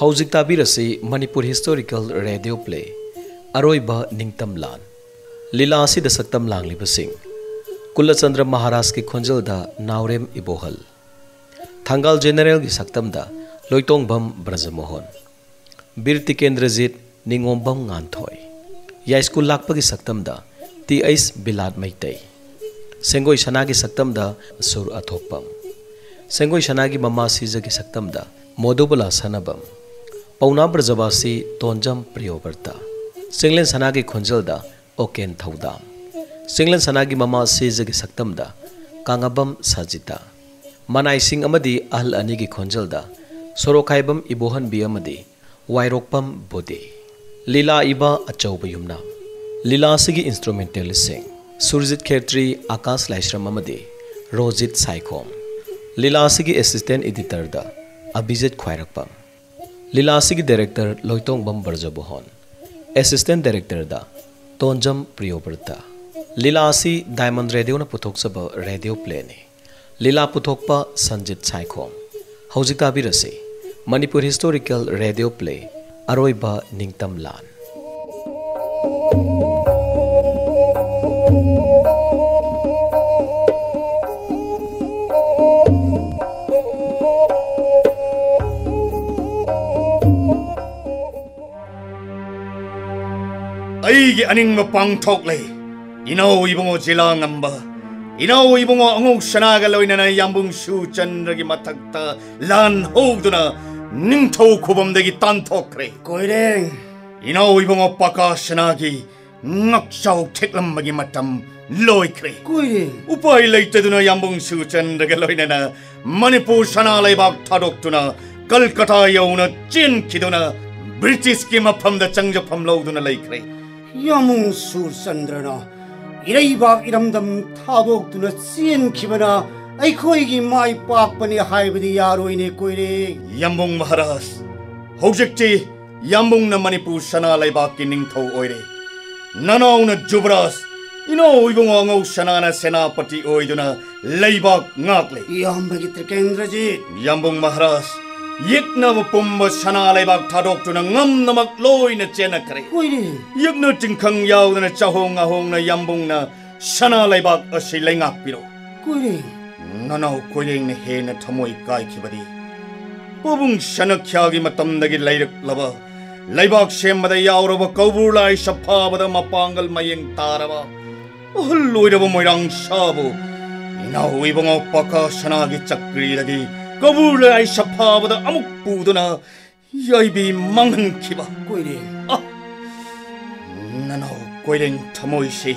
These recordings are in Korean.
हौजिक ताबीरसे Manipur historical radio play अरोइबा निंगतमलान लीला असिद सक्तम लांगलिबसिंग कुलचंद्र महाराज की खोंजलदा नावरम इबोहल थंगल जेनेरल की सक्तमदा लोइतोंगबम ब्रजमोहन बीर तिकेंद्रजीत निंगोमबम गांथोय या स्कूल लाप की सक्तमदा ती ऐस बिलाद मैतई सेंगोई सना की सक्तमदा सुर अथोपम सेंगोई सना की ममा सीज की सक्तमदा मोदोबला सनबम पौना ब्रजवासी तोंजम प्रियोवर्ता सना की खुंजलदा ओकेन थौदा सना की ममा सीजगी सक्तमदा कांगबम साजिता मनाई सिंग अमदी अहल की खुंजलदा सोरोखाइबम इबोहन बी वायरोकपम बोदे लीला इबा अचौब युमना लीला सिगी इंस्ट्रूमेंटल सिंग सुरजित खेत्री आकाश लाइश्रम अमदी रोजित लीला सिगी असिस्टेंट एडिटर दा अभिजित लीलासी की डायरेक्टर बम बरजबोहन एसिस्टेंट डायरेक्टर दा तोंजम प्रियोब्रता लीलासी डायमंड रेडियो ना पुथोक सब रेडियो प्ले ने लीला पुथोक पा संजीत साइखोम हौजिक ताबिरसे मणिपुर हिस्टोरिकल रेडियो प्ले अरोई बा निंगतम लान ꯑꯩꯒꯤ ꯑꯅꯤꯡꯕ ꯄꯥꯡꯊꯣꯛꯂꯦ ꯏꯅꯧ ꯏꯕꯨꯡꯉꯣ ꯖꯤꯂꯥ ꯉꯝꯕ ꯏꯅꯧ ꯏꯕꯨꯡꯉꯣ ꯑꯉꯧ ꯁꯅꯥꯒ ꯂꯣꯏꯅꯅ ꯌꯥꯝꯕꯨꯡꯁꯨ ꯆꯟꯗ꯭ꯔꯒꯤ ꯃꯊꯛꯇ ꯂꯥꯟꯍꯧꯗꯨꯅ ꯅꯤꯡꯊꯧ ꯈꯨꯕꯝꯗꯒꯤ ꯇꯥꯟꯊꯣꯛꯈ꯭ꯔꯦ ꯀꯣꯏꯔꯦꯡ ꯏꯅꯧ ꯏꯕꯨꯡꯉꯣ ꯄꯀꯥ ꯁꯅꯥꯒꯤ ꯉꯛꯆꯥꯎ ꯊꯦꯛꯂꯝꯕꯒꯤ ꯃꯇꯝ ꯂꯣꯏꯈ꯭ꯔꯦ ꯀꯣꯏꯔꯦꯡ ꯎꯄꯥꯏ ꯂꯩꯇꯗꯨꯅ ꯌꯥꯝꯕꯨꯡꯁꯨ ꯆꯟꯗ꯭ꯔꯒ ꯂꯣꯏꯅꯅ ꯃꯅꯤꯄꯨꯔ ꯁꯅꯥ ꯂꯩꯕꯥꯛ ꯊꯥꯗꯣꯛꯇꯨꯅ ꯀꯜꯀꯇꯥ ꯌꯧꯅ ꯆꯦꯟꯈꯤꯗꯨꯅ ꯕ꯭ꯔꯤꯇꯤꯁꯀꯤ ꯃꯐꯝꯗ ꯆꯪꯖꯐꯝ ꯂꯧꯗꯨꯅ ꯂꯩꯈ꯭ꯔꯦ 여몽 술산드라나 이레이밥 이람담 타독 두나 씨엔 기바나 아이코이기 마이 빡번이 하이브디 야로이네 꼬이레 얌봉 마하라스 호직지 얌봉 남마니푸 샤나라이바키 닝토 오이레 나나우나 주브라스 이노 오이봉왕옥 샤나나 세나파티 오이두나 레이박 나클레 이암바기 트케인드라지 얌봉 마하라스 ཡིག་ནམ ཕུམ ཤ་ན་ལེ་བག ཐ་རོག་ཏུ་ན ངམ་ནམག ལོꯏ་ན ཅེན་ཁ་རེ ཁོꯏ་རེ ཡིག་ན ཅིང་ཁང ཡꯥꯎ་ན ཅ་ཧོང ཨ་ཧོང་ན ཡམ་བུང་ན ཤ་ན་ལེ་བག ཨ་ཤི་ལེང་ཨ་པི་རོ ཁོꯏ་རེ ནན་ཨ ཁོꯏ་རེ་ན ཧེ་ན ཐམོꯏ ཀꯥꯏ་ཁི་བ་རེ ཕོ་བུང ཤ་ན་ཁ་ཡ་གི ꯃꯇꯝ་ꯗꯒꯤ ꯂꯩꯔꯛ་ꯂꯕ ꯂꯩꯕꯥꯛ ꯁꯦꯝꯕꯗ ꯌꯥꯎꯔꯕ ꯀꯧꯕꯨꯔꯂꯥꯏ ꯁꯐꯥꯕꯗ ꯃꯄꯥꯡꯒꯜ ꯃꯌꯦꯡ ꯇꯥꯔꯕ ꯑꯍꯜ ꯑꯣꯏꯔꯕ ꯃꯣꯏꯔꯥꯡ ꯁꯥꯕꯨ ꯏꯅꯥꯎ ꯏꯕꯉꯣ ꯁꯅꯥꯒꯤ ꯆꯀ꯭ꯔꯤꯗꯒꯤ कबूल आई शफा बद अमुक पूदना यही भी मंगन खिबा कोइरे आ ननो कोइरेन थमोइसी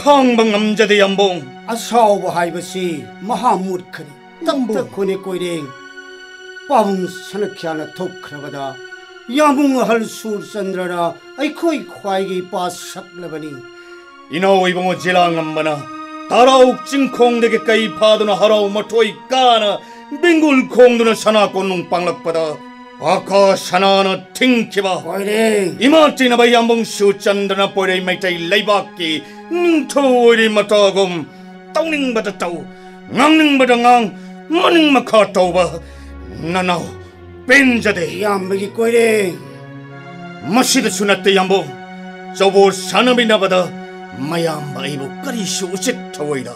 콩방 남자대 연봉 아사오보 하이버시 마하무르크리 땅부 코네 꼬이랭 빠붕 선악히 하나 독크라가다 야붕할 수울산드라라 아이코이 코아이기 빠삭라바니 이노 이봉어 지랑 엄마나 다라옥 징콩대게까이 파도나 하라우 마토이 까나 맹골 공도는 사나고 눈빵락보다 아까 사나나 팅키바 오이리 이마티나 바이 암봉 수잔다나 보이레이 메이타이 레이바키 닝토 오이리 마타곰 따우닝 바다 따우 낭닝 바다 낭 마닝 마카 따우바 나나오 벤자데 얌베기 꼬이리 마시드 수나테 얌봉 저보 사나비나 바다 마얌바 이부 까리시 오셋 타오이라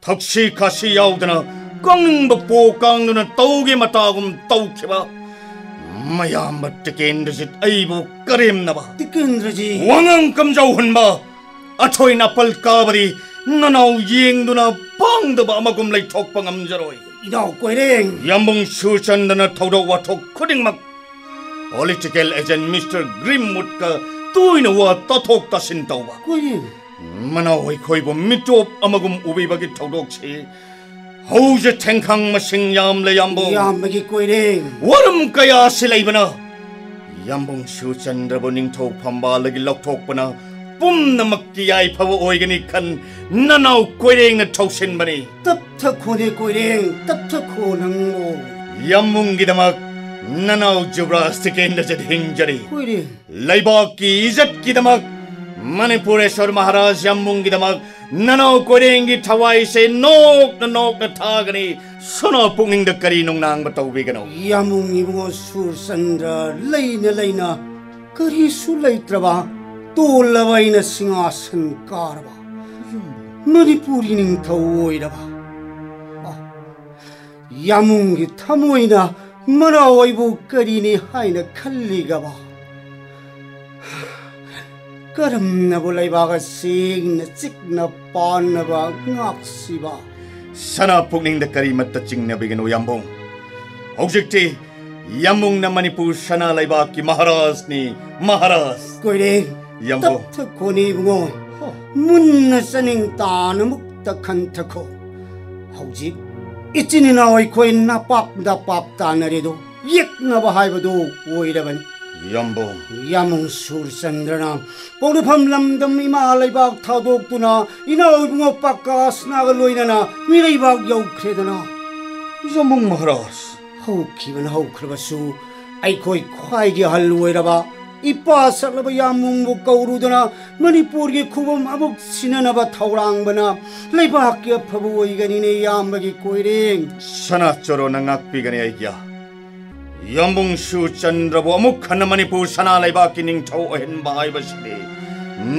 덕시 가시 야우드나 con con mà ai à, cầm à, đi 깡능바 보깡누는 떠오게 맞다금 떠오케바 마야 맞뜨겐드짓 아이보 까렘나바 뜨겐드지 왕왕 감자우 헌마 아초이 나팔 까버리 너나우 예행누나 방드바 sưu 라이 톡방암 na thâu 꼬이랭 양봉 슈션드나 타우더와 톡 코딩막 political agent Mr. Grimwood ka tuina wa à, tathok ta sin tawba ko ni mana hoi khoi bo mitop amagum ubi bagi thodok chi Hose tengkang masing yam le yambong. Yam bagi kuiring. Warum kaya sila ibana? Yambong shu chandra boning tok pamba lagi lok tok pana. Pum na makiyay pawo oigani kan nanaw kuiring na tosin bani. Tap tak kuni kuiring, tap tak kunang mo. Yambong gidamak nanaw jubra stikin na jad hingjari. Kuiring. Laibak ki izat gidamak મણિપુરેશ્વર મહારાજ ય મ ું ગ n g મ ક નનો ક n ર n ં ગ ી થવાઈ સે નોક ન નોક ન થાગની સુનો પ ું ગ િં s દ n ર ી નું i n ં ગ બતાવી ગનો ય મ ુ a ગ ઇ બ a સ a ર સ ં a ્ a લઈન લઈન કરી સુ લઈત્રવા તો લવાઈન સિંહાસન કારવા મણિપુરી નિંગ થવોઈરવા ꯌꯥꯃꯨꯡꯒꯤ ꯊꯃꯣꯏꯅ ꯃꯔꯥ ꯑꯣꯏꯕꯨ ꯀꯔꯤꯅꯤ ꯍꯥꯏꯅ ꯈꯜꯂꯤꯒꯕ 그럼 라이바가 싱나 찍나 빤나바 악시바 산하 폭행 덕가리 맞다 찍나 비게노 얌봉 옥직지 얌봉 남만이푸 산하 라이바기 마하라스니 마하라스 꼬이래 얌봉 탑트코니 붕어 문나 써닝 따나 묵다 칸타코 옥직 이치니 나와이 코인 나밥 나밥 따나리도 मुङ सुरचन्द्र पढन इमालेबा थादोत इनाउ पकासैवाेदना जमुङ महाराज हो खाइदि हल सक्ब यामुङ कुदना मिपुर खुब अुन ठरक अफव नि सनाचो न 연봉 슈짠러부 어묵 하나만이 부산아 레바키닝 저오헨 바이버시리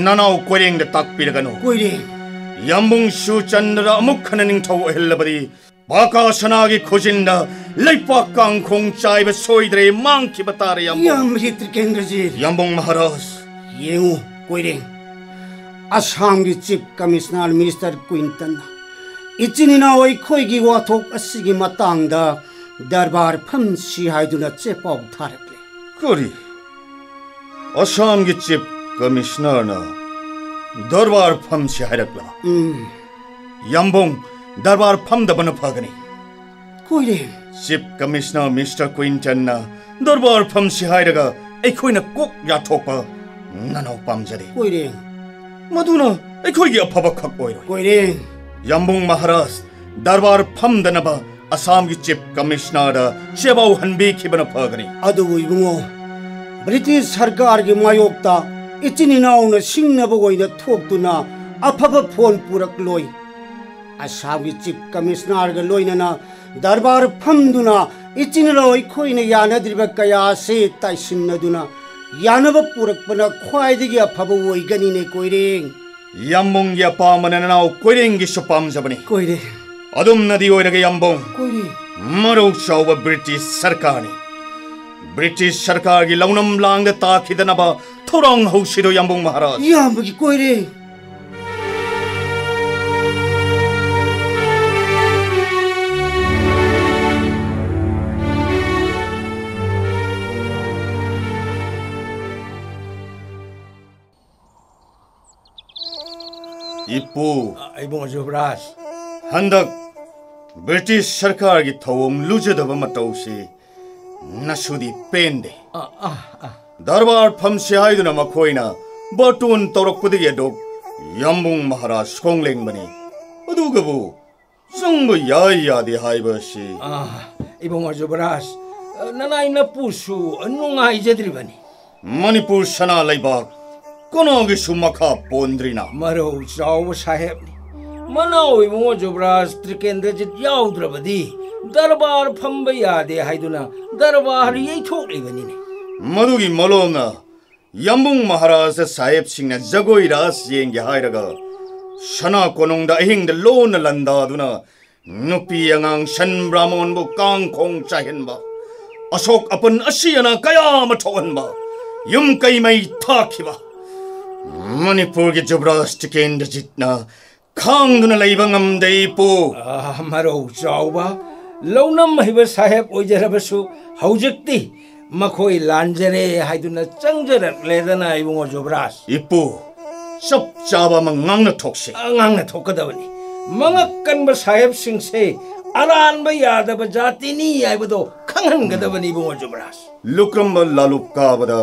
나나오 꼬링 데 딱비르가노 꼬링 연봉 슈짠러라 어묵 하나닝 저오헬러버리 바카선하기 코진다 레이파깡 공짜이베 소이들의 망키바타리 연봉 염리트 갱그지 연봉 마하라스 예우 꼬링 아상기 집 가미스날 미니스터 꾸인탄나 이치니나 오이 코이기와 독아시기 마땅다 दरबार फम सिहाइ दुन चेप अब थारकले कोरी असम गि चेप कमिश्नर न दरबार फम सिहाइरकला यम्बोङ दरबार फम द बन फगने कोइले चेप कमिश्नर मिस्टर क्विन्टन न दरबार फम सिहाइरग एक होइन कोक या ठोप ननौ पम जरे कोइले मधुना एक होइ अफब खक कोइले कोइले यम्बोङ महाराज दरबार फम द नबा 아사암기 집 커미셔너라 쉐바우 한비 기브나 파그니 아두 이봉오 브리티시 서가르기 마욕다 이치니 나오는 싱나보고 이나 투옥두나 아파바 폰 뿌락로이 아사암기 집 커미셔너가 로이나나 더바르 팜두나 이치니로 이코이네 야나드리바까야 세 따신나두나 야나바 뿌락쁘나 콰이디기 아파바 오이가니네 꼬이링 얌몽기 아파마나나오 꼬이링기 쇼팜자바니 꼬이링 ꯑꯗꯨꯝꯅꯗꯤ ꯑꯣꯏꯔꯒ ꯌꯥꯝꯕꯣꯡ ꯃꯔꯧ ꯆꯥꯎꯕ ꯕ꯭ꯔꯤꯇꯤꯁ ꯁꯔꯀꯥꯔꯅꯤ ꯕ꯭ꯔꯤꯇꯤꯁ ꯁꯔꯀꯥꯔꯒꯤ ꯂꯧꯅꯝ ꯂꯥꯡꯗ ꯇꯥꯈꯤꯗꯅꯕ ꯊꯧꯔꯥꯡ ꯍꯧꯁꯤꯗꯣ ꯌꯥꯝꯕꯣꯡ ꯃꯍꯥꯔꯥꯖ ꯌꯥꯝꯕꯒꯤ ꯀꯣꯏꯔꯦ ꯏꯄꯨ ꯑꯩꯕꯨꯡ ꯖꯨꯕ꯭ꯔꯥꯖ ꯍꯟꯗꯛ ꯕ꯭ꯔꯤꯇꯤꯁ ꯁꯔꯀꯥꯔꯒꯤ ꯊꯧꯑꯣꯡ ꯂꯨꯖꯗꯕ ꯃꯇꯧꯁꯤ ꯅꯁꯨꯗꯤ ꯄꯦꯟꯗꯦ ꯗꯔꯕꯥꯔ ꯐꯝꯁꯤ ꯍꯥꯏꯗꯨꯅ ꯃꯈꯣꯏꯅ ꯕꯥꯔꯇꯣꯟ ꯇꯧꯔꯛꯄꯗꯒꯤ ꯑꯗꯨꯛ ꯌꯥꯝꯕꯨꯡ ꯃꯍꯥꯔꯥꯖ ꯈꯣꯡꯂꯦꯡꯕꯅꯤ ꯑꯗꯨꯒꯕꯨ ꯆꯪꯕ ꯌꯥꯏ ꯌꯥꯗꯦ ꯍꯥꯏꯕ ꯑꯁꯤ ꯏꯕꯨꯡ ꯑꯔꯖꯨꯕꯔꯥꯖ ꯅꯅꯥꯏ ꯅꯄꯨꯁꯨ ꯅꯨꯡꯉꯥꯏꯖꯗ꯭ꯔꯤꯕꯅꯤ ꯃꯅꯤꯄꯨꯔ ꯁꯅꯥ ꯂꯩꯕꯥꯛ ꯀꯅꯥꯒꯤꯁꯨ ꯃꯈꯥ ꯄꯣꯟꯗ꯭ꯔꯤꯅ ꯃꯔꯧ ꯆꯥꯎꯕ ꯁꯥꯍꯦꯕꯅꯤ मनाइभ जुब्राज त्रिकेन्द्रजी दरबा यादे दरबा य मलमा यबुङ महाराज साहेब् जगो राज यहाँ सना क अहिङ लोन लन्तान आँगमन बङ ख चाइन असो अपन्स क्यामै मै थापुर जुबराज त्रिकेन्द्रजित ꯈꯪꯗꯨꯅ ꯂꯩꯕ ꯉꯝꯗꯦ ꯏꯄꯨ ꯃꯔꯧ ꯆꯥꯎꯕ ꯂꯧꯅꯝ ꯍꯩꯕ ꯁꯥꯍꯦꯕ ꯑꯣꯏꯖꯔꯕꯁꯨ ꯍꯧꯖꯤꯛꯇꯤ ꯃꯈꯣꯏ ꯂꯥꯟꯖꯔꯦ ꯍꯥꯏꯗꯨꯅ ꯆꯪꯖꯔꯛꯂꯦꯗꯅ ꯏꯕꯨꯡꯉꯣ ꯖꯨꯕ꯭ꯔꯥꯖ ꯏꯄꯨ ꯆꯞ ꯆꯥꯕ ꯑꯃ ꯉꯥꯡꯅ ꯊꯣꯛꯁꯤ ꯉꯥꯡꯅ ꯊꯣꯛꯀꯗꯕꯅꯤ ꯃꯉꯛ ꯀꯟꯕ ꯁꯥꯍꯦꯕꯁꯤꯡꯁꯦ ꯑꯔꯥꯟꯕ ꯌꯥꯗꯕ ꯖꯥꯇꯤꯅꯤ ꯍꯥꯏꯕꯗꯣ ꯈꯪꯍꯟꯒꯗꯕꯅꯤ ꯏꯕꯨꯡꯉꯣ ꯖꯨꯕ꯭ꯔꯥꯖ ꯂꯨꯀ꯭ꯔꯝꯕ ꯂꯥꯂꯨꯞ ꯀꯥꯕꯗ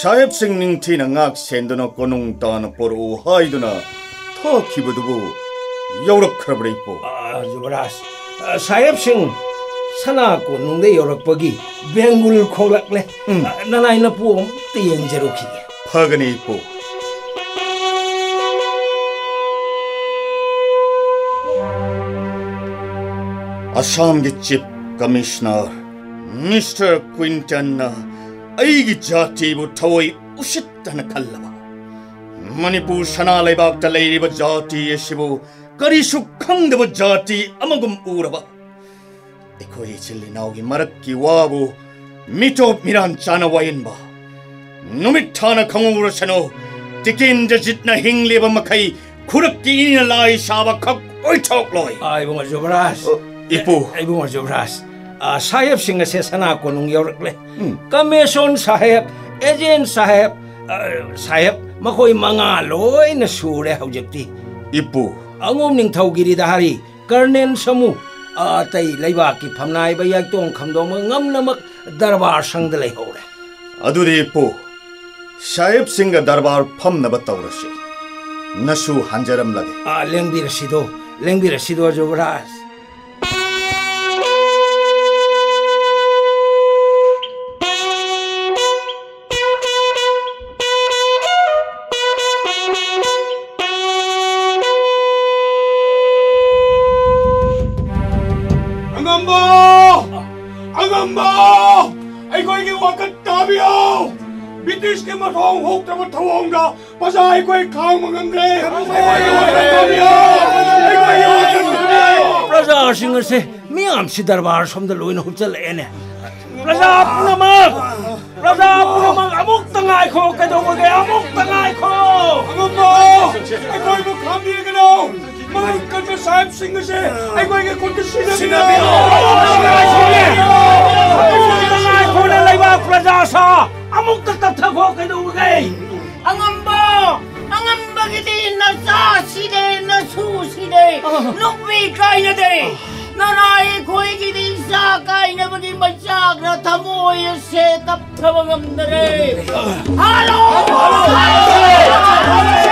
ꯁꯥꯍꯦꯕꯁꯤꯡ ꯅꯤꯡꯊꯤꯅ ꯉꯥꯛ ꯁꯦꯟꯗꯨꯅ ꯀꯣꯅꯨꯡ ꯇꯥꯅ ꯄꯣꯔꯛꯎ ꯍꯥꯏꯗꯨꯅ akiba dubu yorok kabra ipo. Yuvraj, sahib singh, sana ko nungde yorok pagi, bengul kholak le, nanay na po om tiyang jero ki. Pagani ipo. Assam ke chief commissioner, Mr. Quinton na, aigi jati bu thawai ushittana kallava. Manipur सनालै बाग तलै जाति यशिबो करी सुखं देव जाति अमगुम उरब एको ए चिल्ली नौगी मरक की वाबो मिटो मिरान चान वयन बा नुमित थान खमु रसनो तिकिन ज जितना हिंग मखई खुरक कि इन लाय साब ख ओइ ठोक लई आय बम जोब्रास इपु आय बम जोब्रास साहेब सिंह से सना को नंग यौरक ले साहेब एजेंट साहेब साहेब ꯃꯈꯣꯏ ꯃꯉꯥ ꯂꯣꯏꯅ ꯁꯨꯔꯦ ꯍꯧꯖꯤꯛꯇꯤ ꯏꯄꯨ ꯑꯉꯣꯝ ꯅꯤꯡꯊꯧꯒꯤꯔꯤ ꯗꯍꯥꯔꯤ ꯀꯔꯅꯦꯟ ꯁꯃꯨ ꯑꯇꯩ ꯂꯩꯕꯥꯛꯀꯤ ꯐꯝꯅꯥꯏꯕ ꯌꯥꯏꯇꯣꯡ ꯈꯝꯗꯣꯡꯕ ꯉꯝꯅꯃꯛ ꯗꯔꯕꯥꯔ ꯁꯪꯗ ꯂꯩꯍꯧꯔꯦ ꯑꯗꯨꯗꯤ ꯏꯄꯨ ꯁꯥꯍꯦꯕꯁꯤꯡꯒ ꯗꯔꯕꯥꯔ ꯐꯝꯅꯕ ꯇꯧꯔꯁꯤ ꯅꯁꯨ ꯍꯟꯖꯔꯝꯂꯒꯦ ꯂꯦꯡꯕꯤꯔꯁꯤꯗꯣ ꯂꯦꯡꯕꯤꯔꯁꯤꯗꯣ ꯖꯨꯕꯔꯥꯖ બ્રિટિશને મઠોંગ હોક્તમ થવોંગ દા પસા એકોઈ ખાંગ મંગંગ્રે પ્રજા સિંહ સે મિયામ સી દરબાર સમદ લોઈન હુચલ એને પ્રજા પૂર્ણમક પ્રજા પૂર્ણમક અમુક તંગાઈ ખો કદોબગે અમુક તંગાઈ ખો અમુકો એકોઈ મુ ખાંદી ગનો મગન કલ્પ સાહેબ સિંહ સે એકોઈ કે કુટ સિંહ સિંહ Angamba Pradasa, amok tatatako kay Dugay. Angamba, Angamba kiti na sa side na su side, nukwi kay na day. Nanay ko'y kinisa kay na maging masyag na tamo yung set up ka mga mdare. Halo! Halo! Halo! Halo!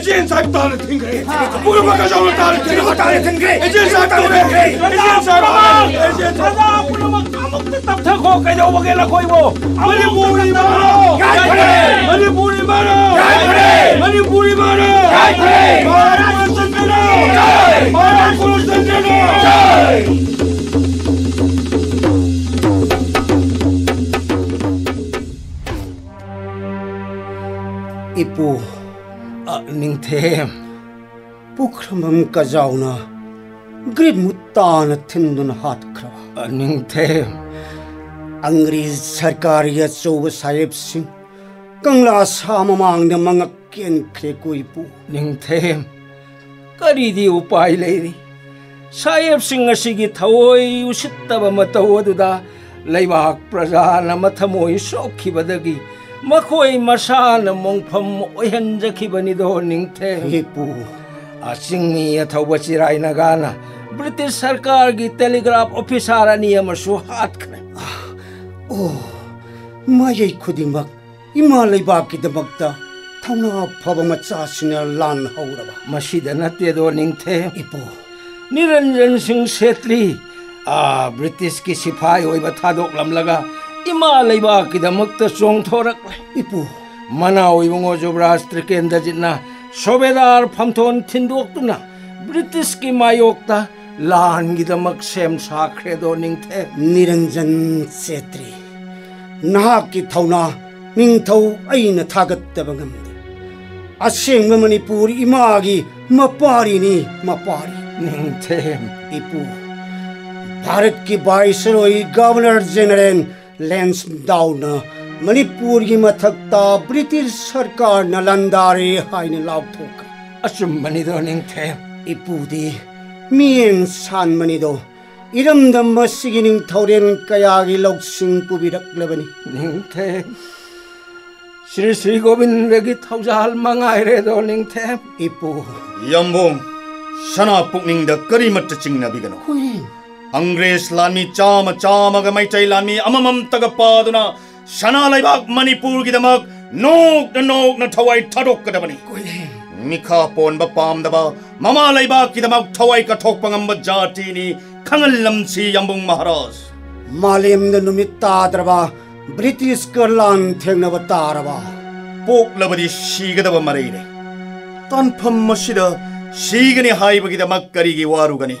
Ejin sahib taale thing gaye. Puro ka jo taale thing gaye. Taale thing gaye. Ejin sahib taale thing gaye. Ejin sahib taale. Ejin sahib taale. Puro ma kamuk te tab thak ho ke jo bage la koi wo. Mani puri maro. Jai kare. Mani puri maro. Jai kare. Mani puri maro. Jai kare. Maharaj Sanjay. Jai. Maharaj Sanjay. Jai. ipu a ningthem pukramam ka jauna grid mutana thindun hat अंग्रेज सरकार या चौब साहेब सिंह कंगला सा ममांग मंग केन खे कोई पु निंगथेम करीदी उपाय लेरी साहेब सिंह असिगी थवोई उसित्तब मतवो दुदा लैबाक प्रजाना मथमोई सोखिबदगी मखोई मसान मोंफम ओहन जखिबनि दो निंगथे हिपु आसिंगनि अथौब चिराइना गाना ब्रिटिश सरकार की टेलीग्राफ ऑफिसर अनियम सुहात खने ओ मये खुदिमक इमालय बाप की दबकता थौना फब मचा सिने लान हौरबा मसिद नते दो निंगथे हिपु निरंजन सिंह सेतली आ ब्रिटिश की सिपाही होई बता दो लम लगा ꯏꯃꯥ ꯂꯩꯕꯥꯛꯀꯤꯗꯃꯛꯇ ꯆꯣꯡꯊꯣꯔꯛꯂꯦ ꯏꯄꯨ ꯃꯅꯥ ꯑꯣꯏꯕꯉꯣ ꯖꯨꯕꯔꯥꯖ ꯇ꯭ꯔꯤꯀꯦꯟꯗ꯭ꯔꯖꯤꯠꯅ ꯁꯣꯕꯦꯗꯥꯔ ꯐꯝꯊꯣꯟ ꯊꯤꯟꯗꯣꯛꯇꯨꯅ ꯕ꯭ꯔꯤꯇꯤꯁꯀꯤ ꯃꯥꯌꯣꯛꯇ ꯂꯥꯟꯒꯤꯗꯃꯛ ꯁꯦꯝ ꯁꯥꯈ꯭ꯔꯦꯗꯣ ꯅꯤꯡꯊꯦ ꯅꯤꯔꯟꯖꯟ ꯁꯦꯇ꯭ꯔꯤ ꯅꯍꯥꯛꯀꯤ ꯊꯧꯅꯥ ꯅꯤꯡꯊꯧ ꯑꯩꯅ ꯊꯥꯒꯠꯇꯕ ꯉꯝꯗꯦ ꯑꯁꯦꯡꯕ ꯃꯅꯤꯄꯨꯔ ꯏꯃꯥꯒꯤ ꯃꯄꯥꯔꯤꯅꯤ ꯃꯄꯥꯔꯤ ꯅꯤꯡꯊꯦꯝ ꯏꯄꯨ ꯚꯥꯔꯠꯀꯤ ꯚꯥꯏꯁꯔꯣꯏ ꯒꯚꯔꯅꯔ ꯖꯦꯅꯔꯦꯜ ꯂꯦꯟꯁꯗꯥꯎꯅ ꯃꯅꯤꯄꯨꯔꯒꯤ ꯃꯊꯛꯇ ꯕ꯭ꯔꯤꯇꯤꯁ ꯁꯔꯀꯥꯔꯅ ꯂꯟꯗꯥꯔꯦ ꯍꯥꯏꯅ ꯂꯥꯎꯊꯣꯛꯈ꯭ꯔꯦ ꯑꯆꯨꯝꯕꯅꯤꯗꯣ ꯅꯤꯡꯊꯦꯝ ꯏꯄꯨꯗꯤ 미행 산만이도 이름도 멋지기 닝토련 까야기 록싱 부비락레버니 닝태 실리 스리고빈 외기 타우자할 망아이래도 닝태 이쁘 연봉 샤나 북닝더 꺼리멋트 찍나비가노 후잉 અંગ્રેજ લામી ચામ ચામગ મૈચૈ લામી અમમમ તગપાદુના શના લૈભાગ મણિપુરગીદમક નોક નોક ન ઠવાઈ ઠડોકકદબની કોઈને મિખા પોનબ પામદબા મમા લૈભાગકીદમક ઠવાઈ કઠોકપ ngamba જાટીની ખંગલમસી યંબુંગ મહારાજ માલેમદ નુમિત તાદરબા બ્રિટિશ કરલાન થેંગનબ તારબા પોકલબદી શીગદબ મરેને તનફમ મશિદ શીગની હાઈબગીદમક કરીગી વારુગની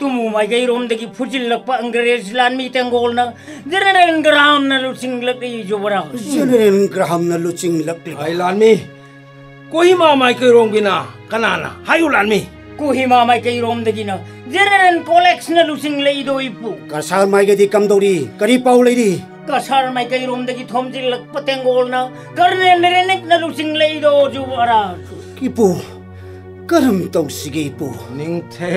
तुमु फुजिल लग पा अंग्रेज लानमी तेंगोलना जनरल ग्राम ना लुचिंग लग लक ई जोबरा जनरल इंग्राम ना लुचिंग लग लक हाय लान मी कोई लानमी कोहिमा माइगै रोमगिना कनाना हाय मी कोई मामा के रोम देखी ना जनरल कॉलेज ना लुचिंग ले लई दोइपु कसार माइगै दी कम दोरी करी ले दी कसार रोम माइगै रोमदगी थोमजिल्लक्पा तेंगोलना करने नरेनिक ना लुचिंग लई दो जोबरा किपु करम तो सिगे पु निंग थे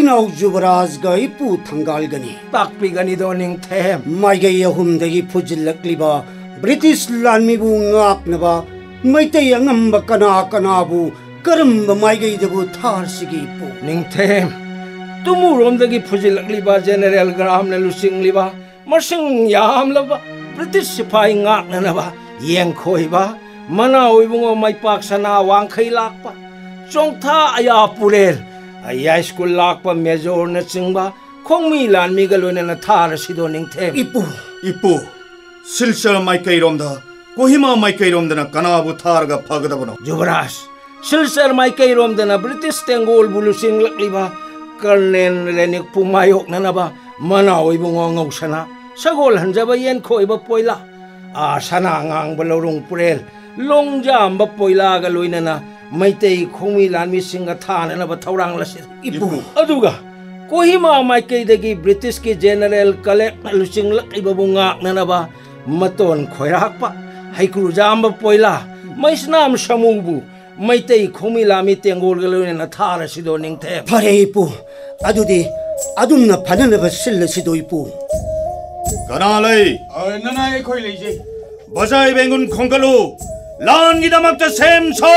इनाउ जुबराज गई पु थंगाल गनी पाक पी गनी दो निंग थे माई गई यहुम दगी फुज लकली बा ब्रिटिश लानमी बु नाक न बा मई ते कना कना बु करम माई गई दबु थार सिगी पु निंग थे तुम रोम दगी फुज लकली बा जनरल ग्राम ने लुसिंग ली मसिंग याम लबा ब्रिटिश सिपाही नाक न बा खोई बा मना उबुंगो माई पाक सना वांखै लाक पा चोंथा आया पुरेर ꯑꯌꯥ ꯁ꯭ꯀꯨꯜ ꯂꯥꯛꯄ ꯃꯦꯖꯣꯔꯅꯆꯤꯡꯕ ꯈꯣꯡꯃꯤ ꯂꯥꯟꯃꯤꯒ ꯂꯣꯏꯅꯅ ꯊꯥꯔꯁꯤꯗꯣ ꯅꯤꯡꯊꯦꯝ ꯏꯄꯨ ꯏꯄꯨ ꯁꯤꯜꯆꯔ ꯃꯥꯏꯀꯩꯔꯣꯝꯗ ꯀꯣꯍꯤꯃꯥ ꯃꯥꯏꯀꯩꯔꯣꯝꯗꯅ ꯀꯅꯥꯕꯨ ꯊꯥꯔꯒ ꯐꯒꯗꯕꯅꯣ ꯖꯨꯕꯔꯥꯖ ꯁꯤꯜꯆꯔ ꯃꯥꯏꯀꯩꯔꯣꯝꯗꯅ ꯕ꯭ꯔꯤꯇꯤꯁ ꯇꯦꯡꯒꯣꯜꯕꯨ ꯂꯨꯆꯤꯡꯂꯛꯂꯤꯕ ꯀꯔꯅꯦꯜ ꯂꯦꯅꯤꯛꯄꯨ ꯃꯥꯌꯣꯛꯅꯅꯕ ꯃꯅꯥꯎꯏꯕꯨ ꯉꯧꯁꯅꯥ ꯁꯒꯣꯜꯍꯟꯖꯕ ꯌꯦꯟꯈꯣꯏꯕ ꯄꯣꯏꯂꯥ ꯑꯥ ꯁꯅꯥ ꯉꯥꯡꯕ ꯂꯧꯔꯣꯡ ꯄꯨꯔꯦꯜ ꯂꯣꯡꯖꯥꯝꯕ ꯄꯣꯏꯂꯥꯒ ꯂꯣꯏꯅꯅ ꯃꯩꯇꯩ ꯈꯣꯡꯃꯤ ꯂꯥꯟꯃꯤꯁꯤꯡꯒ ꯊꯥꯅꯅꯕ ꯊꯧꯔꯥꯡ ꯑꯁꯤ ꯏꯄꯨ ꯑꯗꯨꯒ ꯀꯣꯍꯤꯃꯥ ꯃꯥꯏꯀꯩꯗꯒꯤ ꯕ꯭ꯔꯤꯇꯤꯁꯀꯤ ꯖꯦꯅꯔꯦꯜ ꯀꯂꯦꯛꯅ ꯂꯨꯆꯤꯡꯂꯛꯂꯤꯕꯕꯨ ꯉꯥꯛꯅꯅꯕ ꯃꯇꯣꯟ ꯈꯣꯏꯔꯥꯛꯄ ꯍꯩꯀ꯭ꯔꯨꯖꯥꯝꯕ ꯄꯣꯏꯂꯥ ꯃꯩꯁꯅꯥꯝ ꯁꯃꯨꯕꯨ ꯃꯩꯇꯩ ꯈꯣꯡꯃꯤ ꯂꯥꯟꯃꯤ ꯇꯦꯡꯒꯣꯜꯒ ꯂꯣꯏꯅꯅ ꯊꯥꯔꯁꯤꯗꯣ ꯅꯤꯡꯊꯦ ꯐꯔꯦ ꯏꯄꯨ ꯑꯗꯨꯗꯤ ꯑꯗꯨꯝꯅ ꯐꯅꯅꯕ ꯁꯤꯜꯂꯁꯤꯗꯣ ꯏꯄꯨ ꯀꯅꯥ ꯂꯩ ꯅꯅꯥꯏ ꯑꯩꯈꯣꯏ ꯂꯩꯖꯩ ꯕꯖꯥꯏ ꯕꯦꯡꯒꯨꯟ ꯈꯣꯡꯒꯠꯂꯨ ꯂꯥꯟꯒꯤꯗꯃꯛꯇ ꯁꯦꯝ ꯁꯣ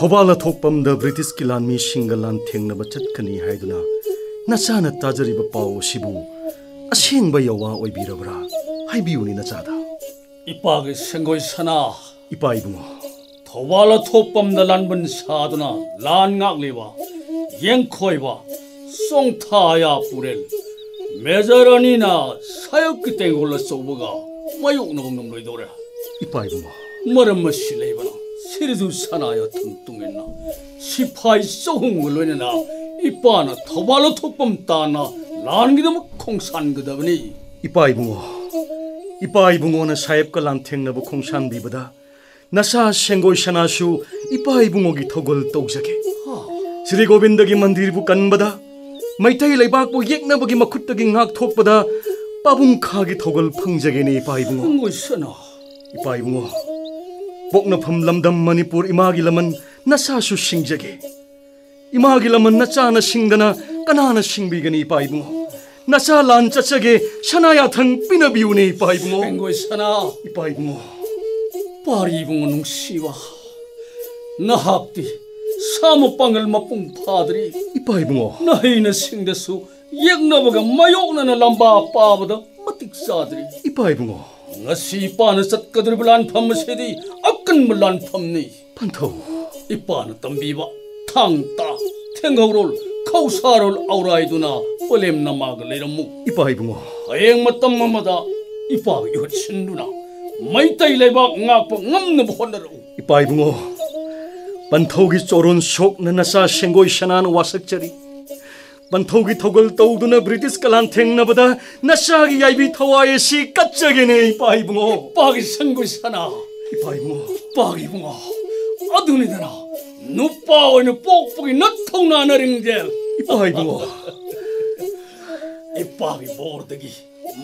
ꯊꯧꯕꯥꯜ ꯊꯣꯛꯄꯝꯗ ꯕ꯭ꯔꯤꯇꯤꯁꯀꯤ ꯂꯥꯟꯃꯤꯁꯤꯡꯒ ꯂꯥꯟꯊꯦꯡꯅꯕ ꯆꯠꯀꯅꯤ ꯍꯥꯏꯗꯨꯅ ꯅꯆꯥꯅ 따ꯖꯔꯤꯕ ꯄꯥꯎ ꯑꯁꯤꯕꯨ ꯑꯁꯦꯡꯕ ꯌꯧꯋꯥ ꯑꯣꯏꯕꯤꯔꯕ꯭ꯔꯥ ꯍꯥꯏꯕꯤꯌꯨꯅꯦ ꯅꯆꯥꯗ 이빠의 생고이사나 이빠 이붕어 더발라 톱밤다 란분 사도나 란각리와 옌코이와 송타야 뿌렐 메저런이나 사역기 땡 골라 쏘버가 마욕 녹음 놈로이 노래 이빠 이붕어 뭐는 뭐실래 이번아 체리도 사나여 탕뚱했나 시파이 쏘흥을 왜냐나 이빠나 더발로 톡범 따나 란기도 콩산 그다보니 이빠이 붕어 이빠이 붕어는 사입과란 탱나부 콩산 비보다 나사 생고샤나슈 이빠이 붕어기 턱을 똑자게 스리고빈덕이 만디리부 간보다 마이타이 레이박보 옙나보기 마쿠떡이 n g 보다 빠붕카기 턱을 펑자게니 이빠이 붕어 무슨어 뭐 이빠이 붕어 ꯄꯣꯛꯅ ꯐꯝꯂꯝꯗꯝ ꯃꯅꯤꯄꯨꯔ ꯏꯃꯥꯒꯤ ꯂꯃꯟ ꯅꯁꯥꯁꯨ ꯁꯤꯡꯖꯒꯦ 이마기 람은 나짜나 싱다나 까나나 싱비가니 이빠이붕어 나짜 란짜짜게 샤나야 탕 삐나비우네 이빠이붕어 뱅고이 샤나 이빠이붕어 빠리붕어 농시와 나합디 사모빵을 맛봉 파들이 이빠이붕어 나이는 싱대수 옛나버가 마요나나 람바 빠보다 마틱사들이 이빠이붕어 ngasi pan sat kadur bulan pham se di akan bulan pham ni pan thau i pan tam bi ba thang ta theng ho rol khau sa rol aurai du na polem na mag le ram mu i pa ibung ayeng matam ma da i pa yo chin du na mai tai le ba nga pa ngam na bon ro i pa ibung pan thau gi choron shok na na sa sengoi shanan wasak chari bantogi thogol togduna british kalan thengna bada na shagi yaibi thawaye si katchage ne pai bungo pagi sangu sana pai bungo pagi bungo aduni dana nu pao ne pok pogi na thona na ringjel pai bungo ipagi bordagi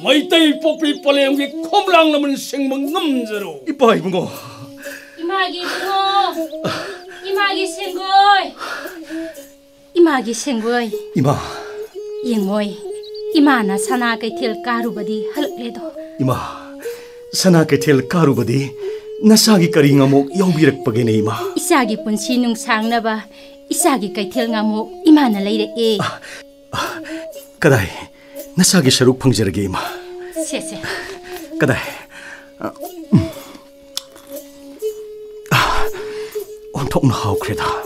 maitai popri palem gi khomlang namun sengmang ngamjaro pai bungo imagi bungo imagi sengoi 이마기 생구의 이마 잉모이 이마나 사나게 틸 까루버디 할래도 이마 사나게 틸 까루버디 나사기 까리 nga목 여비럭버게네 이마 이사기 분시 농상나바 이사기 까이틸 nga목 이마나 레이레에 아, 아, 까다이 나사기 셔룩 펑제르게 이마 세세 까다이 아, 음. 아, 온통 나하고 그래다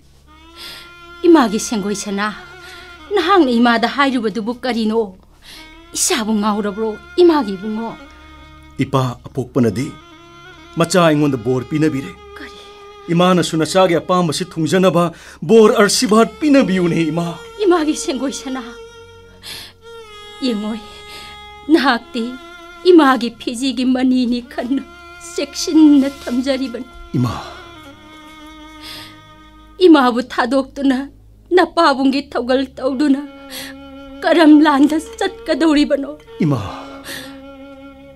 이마기 생고이세나 나항 이마다 하이르버도 못가리노 이샤붕 아우러브로 이마기 붕어 이빠 복번어디 마짜 잉원도 보르 피나비레 까리 이마나 수나 싸게 아빠 마시 퉁자나바 보르 얼시바 피나비우네 이마 이마기 생고이세나 잉오이 나학디 이마기 피지기 만이니 칸노 섹신나 탐자리번 이마 ಇಮಾವು ಥಾದೋಕ್ತುನ ನಪಾವುಂಗಿ ಥೌಗಲ್ ತೌದುನ ಕರಂ ಲಾಂದ ಸತ್ಕದೌರಿಬನೋ ಇಮಾ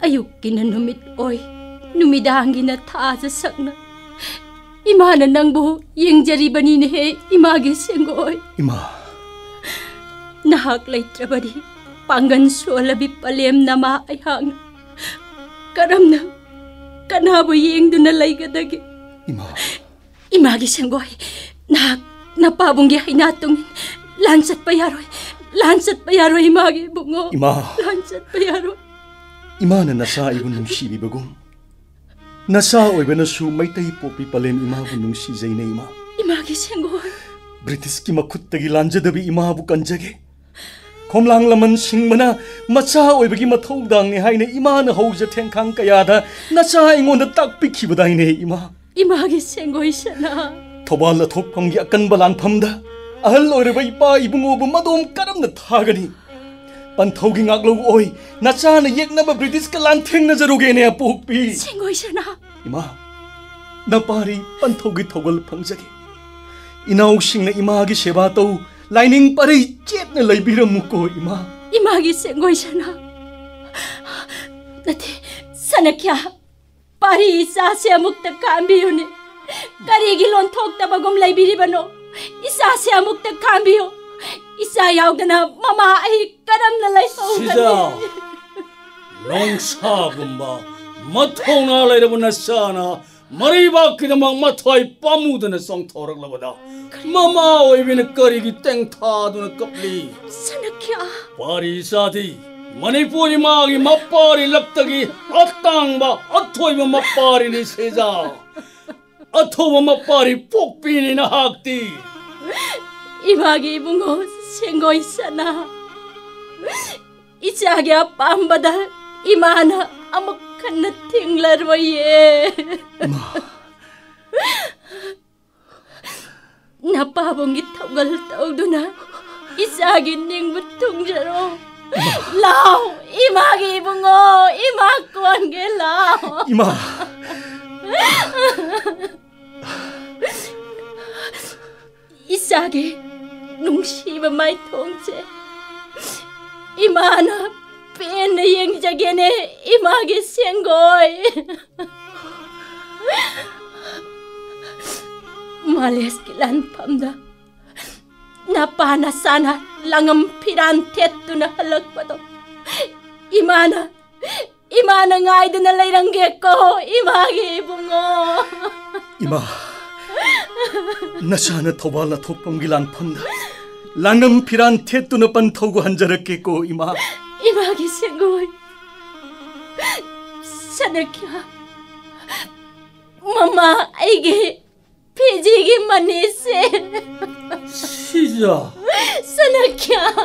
ಅಯುಕ್ಕಿನ ನುಮಿತ್ ಓಯ್ ನುಮಿದಾಂಗಿನ ಥಾಜ ಸಕ್ನ ಇಮಾನ ನಂಗು ಯಂಜರಿಬನಿನೆ ಹೇ ಇಮಾಗೆ ಸೆಂಗೋಯ್ ಇಮಾ ನಹಾಕ್ ಲೈತ್ರಬನಿ ಪಾಂಗನ್ ಸೋಲಬಿ ಪಲೇಂ ನಮ ಅಯ್ಹಾಂಗ್ ಕರಮ್ನ ಕನಾಬು ಯಂಗ್ದುನ ಲೈಗದಗೆ ಇಮಾ ಇಮಾಗೆ ಸೆಂಗೋಯ್ na n a p a b u n g gihay natong lansat pa yaroy. Lansat pa y a r o imagi bungo. Ima. Lansat pa yaroy. Ima na nasa i b u n u ng sibi b a g u n g Nasa oy b e na su m a i t a i p o p i p a l e n ima b u nung si z a i n e ima. Imagi s e n g g o n British ki makuttagi lanja dabi ima bukanjage. komlang k oi laman mana macha mathau ima bagi dang haina na hauja sing ni n g t e 홈랑 라만 싱마나 마차 오이베기 마토당니 하이네 이마나 호우자 탱캉 까야다 a 차 잉온다 딱 비키보다이네 이마 이마게 i sana Thoubal अथोपमगी अकनब लानफमद अहल ओरब इपा इबुंगोब मदोम करमन थागनी नचा गागलो ओय नचान येकनब ब्रिटिश का लानथेंग नजरुगे ने अपुपी सिंगोय सना इमा नपारी पंथौगी थौगल फंगजगे इनाउ सिंगने इमा गी सेवा तौ लाइनिंग परे चेतने लैबिरम मुको इमा इमा गी सिंगोय सना नथे सनक्या पारी इसा से अमुक्त कांबियोने karigi lon t o k ta bagom lai biri bano isa se amuk ta k a m b i o isa yaw gana mama ai karam na lai ho sida long sa gumba m a t h o n a lai rabuna sa na mari ba kida mang mathai pamu dana song t o r a k labada mama oi bin karigi teng t a duna kapli sanakya pari sadi Manipuri मागी मप्पारी लप्तगी अत्तांग बा अथोई मप्पारी नि सेजा 아토마마 파리 폭빈이나 학디 이마기 붕어 생거 있잖아 이자기 아빠 안바다 이마나 아무칸 나 팅라르바예 나 바봉기 턱을 떠두나 이자기 닝부 통제로 라오 이마기 붕어 이마 꾸한 게 라오 이마 Isagi, nung shiva mai tongje. Imana, pen yeng jagene, image sengoi. Males kilan pamda. Napana sana langam piran tetuna halak pato. Imana, 이마는 아이들 날라 이런 게 있고 이마기 붕어 이마 나샤는 더발라 톡봉기 란펀다 랑은 피란 태뚜너반 터구 한자를 끼고 이마 이마기 생고 사들키와 엄마 이게 피지기만 있세 시자 사들키와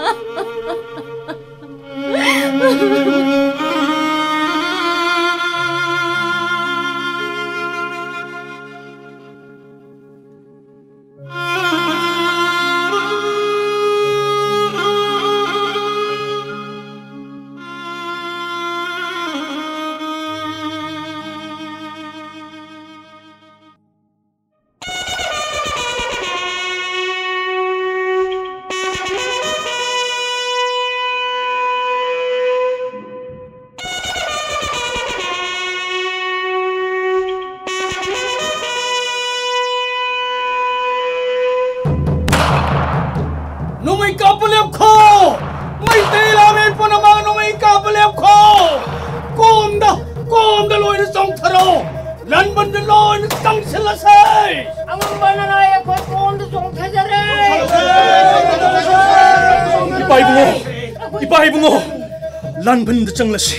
বন্ধঞ্জলছে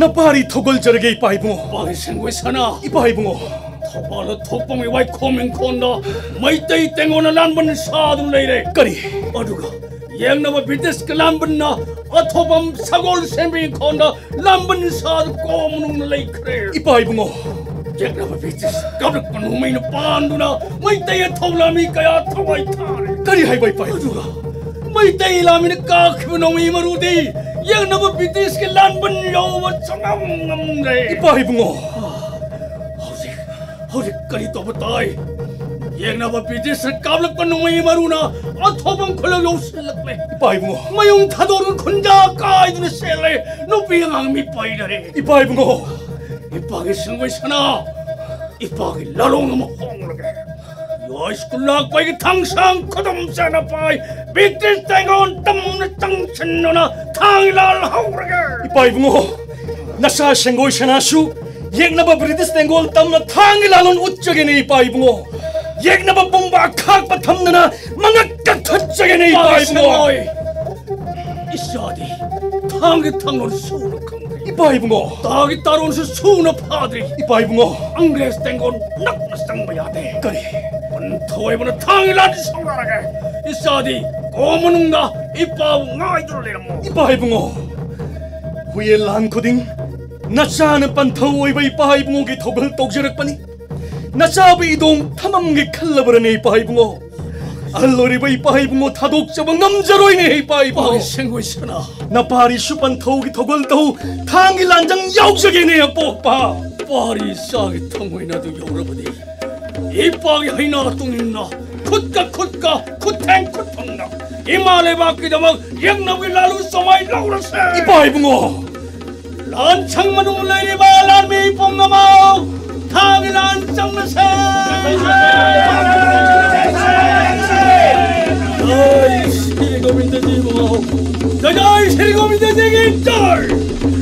না পারি থগল জড়গে পাইবো পারি সেন হইসনা ই পাইবো তো ভালো তোপংে ওয়াই কমেন কোনা মাইতে টেঙ্গোনা লম্বন সাদুন লাইরে করি আডুগা ইগ্নব বিটিস কলম্বন অথবম সাগর সেমি কোনা লম্বন সাদ কোমনুন লাই করে ই পাইবো জেগ্নব বিটিস গবর্নমেন্ট মেন বান্দুনা মাইতে থোলামি কয়া থমাইতার করি হাইবো পাই আডুগা মাইতে ইলামিন কাখ বনোই মারুদি yang nago bitis ke lan ban yo wa sangam ngam re ipai bungo haurik haurik kari to batai yang nago bitis se kamlak pan nungai maru na athobam kholo yo silak me ipai bungo mayung thadorun khunja kai dun sele no piang mi pai re ipai bungo ipagi sangwe sana ipagi lalong mo hong re 요시쿨락 바이기 당상 거동사나 바이 밑들 땡온 땀나 땅천 누나 Thailand hungrier. Ipai bungo. Nasa senggol senasyu. Yek naba British tenggol tam na Thailandon utjage ne ipai bungo. Yek naba bumba khak pa tham na mangak ka thutjage ne ipai bungo. Isadi. Thang thangon sulu kang. Ipai bungo. Tagi taron se suna padri. Ipai bungo. Angres tenggol nak na sang bayate. Kari. Panthoy bana Thailand sangarage. Isadi. 고문웅가 이빠웅아 이들레모 이빠이붕어 후에란 코딩 나샤는 반타오이바 이빠이붕어기 더글 똑저럭바니 나샤브 이동 탐험기 칼라버르네 이빠이붕어 알로리바 이빠이붕어 다독자방 남자로이네 이빠이붕어 생고시나 나 파리 슈반 타오기 더글 타우탕일 안장 역적이네 뽀빠 파리 싸게 통고이나도 여러분이 이빠이 하이나 똥이나 खुद का खुद का खुद थैंक खुद फंगना इमाले बाकी दमक यंग नवी लालू समाई लाउर से इपाई बुंगो 란 창문 울레리 바란 미봉나마오 타기란 창문세 너희 시리고민대 지봉 너희 시리고민대 지긴 쩔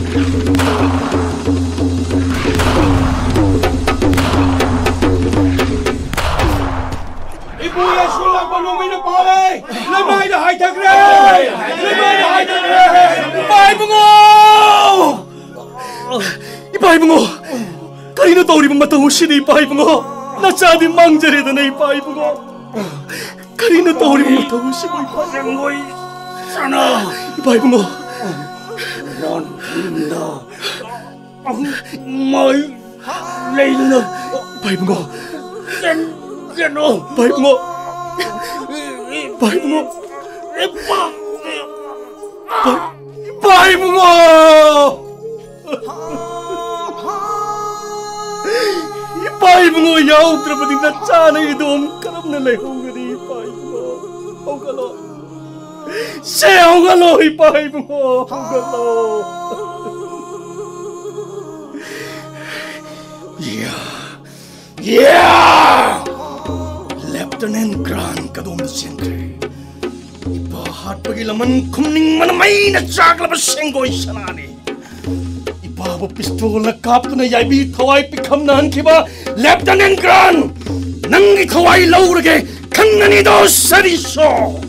boeien so lank maar nog in de bal hê. Laat my die hy te kry. Laat my die hy te kry. 바이붕어! 이 바이붕어! 가리는 떠오리면 마땅 오시네 이 바이붕어! 나 짜디 망자리더네 이 바이붕어! 가리는 떠오리면 마땅 오시고 이 바이붕어! 있잖아! 이 바이붕어! 난 부른다! 마이 레이는 바이붕어! Gano, bait mo. Bait mo. Bait, bait mo! Ipaay mo nga yaw, trapati na chanay doon, karam na layong gani, ipaay mo. Ang galo. Siya ang galo, ipaay mo, ang galo. Yeah! Yeah! 어쩌낸 그러한 까도 미친들 이뻐 핫버기라면 굽닝만 마이나 짝라면 생고이사나니 이뻐 보피스토라 까프나 야비 타와이 피캄나한 키바 랩다낸 그런 능기 타와이 러우르게 강난이도 서리소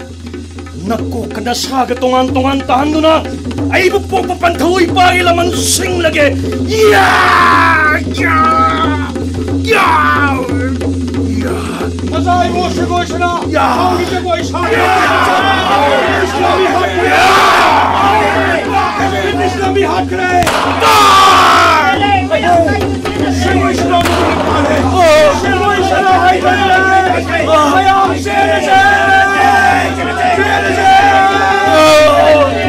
낙고 간다 사가 동안 동안 따한 누나 아이고 뽀뽀반 더위 빠이라면 생락에 이야 이야 이야 사자의 무엇일 것이나 거기 되고 이상하게 इस्लामी हक रहे इस्लामी हक रहे शेर इस्लाम कुर्बान है शेर इस्लाम हैदर है हयाम शेर शेर शेर शेर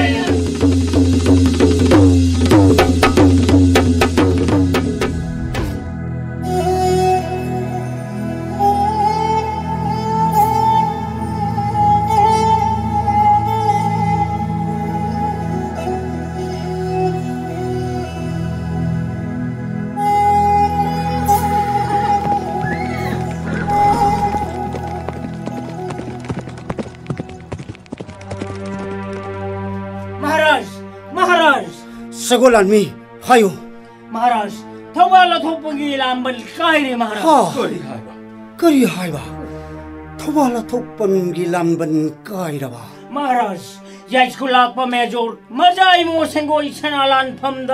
सगोल आदमी हायो महाराज थवाला थोपो गेला ं ब ल काय रे महाराज करी हाय बा करी हाय बा थवाला थोपन गेला ं ब न काय रे बा महाराज 야이스코 락바 메조 마자이 모생고 이천알 안팜다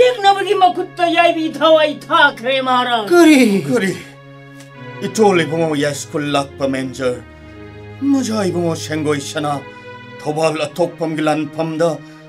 예그나버기 마쿠타 야이비 타와이 타 그래 마라 그리 그리 이톨리 봉호 야이스코 락바 맨저 마자이 봉호 생고 이천아 도발라 독범길 안팜다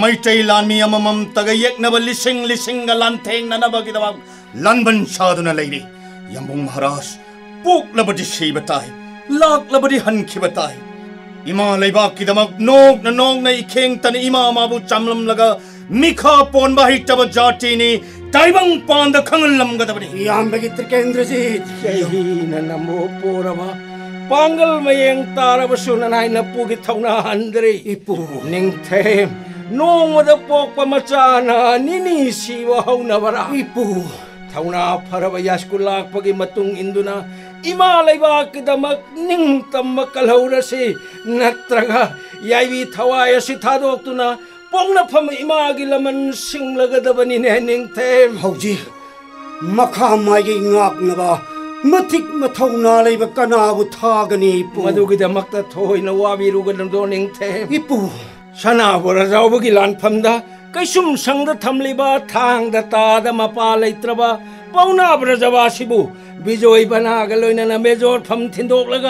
ꯃꯩꯇꯩ ꯂꯥꯟꯃꯤ ꯑꯃꯃꯝ ꯇꯒ ꯌꯦꯛꯅꯕ ꯂꯤꯁꯤꯡ ꯂꯤꯁꯤꯡꯒ ꯂꯥꯟꯊꯦꯡꯅꯅꯕꯒꯤꯗꯃꯛ ꯂꯥꯟꯕꯟ ꯁꯥꯗꯨꯅ ꯂꯩꯔꯤ ꯌꯥꯝꯕꯨꯡ ꯃꯍꯥꯔꯥꯖ ꯄꯣꯛꯂꯕꯗꯤ ꯁꯤꯕ ꯇꯥꯏ ꯂꯥꯛꯂꯕꯗꯤ ꯍꯟꯈꯤꯕ ꯇꯥꯏ ꯏꯃꯥ ꯂꯩꯕꯥꯛꯀꯤꯗꯃꯛ ꯅꯣꯛꯅ ꯅꯣꯛꯅ ꯏꯈꯦꯡꯇꯅ ꯏꯃꯥ ꯃꯥꯕꯨ ꯆꯥꯝꯂꯝꯂꯒ ꯃꯤꯈꯥ ꯄꯣꯟꯕ ꯍꯩꯇꯕ ꯖꯥꯇꯤꯅꯤ ꯇꯥꯏꯕꯪ ꯄꯥꯟꯗ ꯈꯪꯍꯜꯂꯝꯒꯗꯕꯅꯤ ꯏꯌꯥꯝꯕꯒꯤ ꯇ꯭ꯔꯤꯀꯦꯟꯗ꯭ꯔꯖꯤꯠ ꯆꯍꯤꯅ ꯅꯝꯃꯨ ꯄꯣꯔꯕ ꯄꯥꯡꯒꯜ ꯃꯌꯦꯡ ꯇꯥꯔꯕꯁꯨ ꯅꯅꯥꯏ ꯅꯄꯨꯒꯤ ꯊꯧꯅꯥ ꯍꯟꯗ꯭ꯔꯤ ꯏꯄꯨ ꯅꯤꯡꯊꯦꯝ ꯅꯣꯡꯃꯗ ꯄꯣꯛꯄ ꯃꯆꯥꯅ ꯅꯤꯅꯤ ꯁꯤꯕ ꯍꯧꯅꯕꯔꯥ ꯏꯄꯨ ꯊꯧꯅꯥ ꯐꯔꯕ ꯌꯥꯁꯀꯨ ꯂꯥꯛꯄꯒꯤ ꯃꯇꯨꯡ ꯏꯟꯗꯨꯅ ꯏꯃꯥ ꯂꯩꯕꯥꯛꯀꯤꯗꯃꯛ ꯅꯤꯡꯇꯝꯕ ꯀꯜꯍꯧꯔꯁꯤ ꯅꯠꯇ꯭ꯔꯒ ꯌꯥꯏꯕꯤ ꯊꯋꯥꯏ ꯑꯁꯤ ꯊꯥꯗꯣꯛꯇꯨꯅ ꯄꯣꯛꯅꯐꯝ ꯏꯃꯥꯒꯤ ꯂꯃꯟ ꯁꯤꯡꯂꯒꯗꯕꯅꯤꯅꯦ ꯅꯤꯡꯊꯦꯝ ꯍꯧꯖꯤꯛ ꯃꯈꯥ ꯃꯥꯏꯒꯤ ꯉꯥꯛꯅꯕ ꯃꯊꯤꯛ ꯃꯊꯧꯅꯥ ꯂꯩꯕ ꯀꯅꯥꯕꯨ ꯊꯥꯒꯅꯤ ꯏꯄꯨ ꯃꯗꯨꯒꯤꯗꯃꯛꯇ ꯊꯣꯏꯅ ꯋꯥꯕꯤꯔꯨꯒꯗꯕꯗꯣ ꯅꯤꯡꯊꯦꯝ ꯏꯄꯨ सना बुराब की लाफमद कईसुम संग थम्लीद मपा लेत्रब पौना ब्रजवासी बीजोई बनागा लोनना मेजोर फम थिदोलग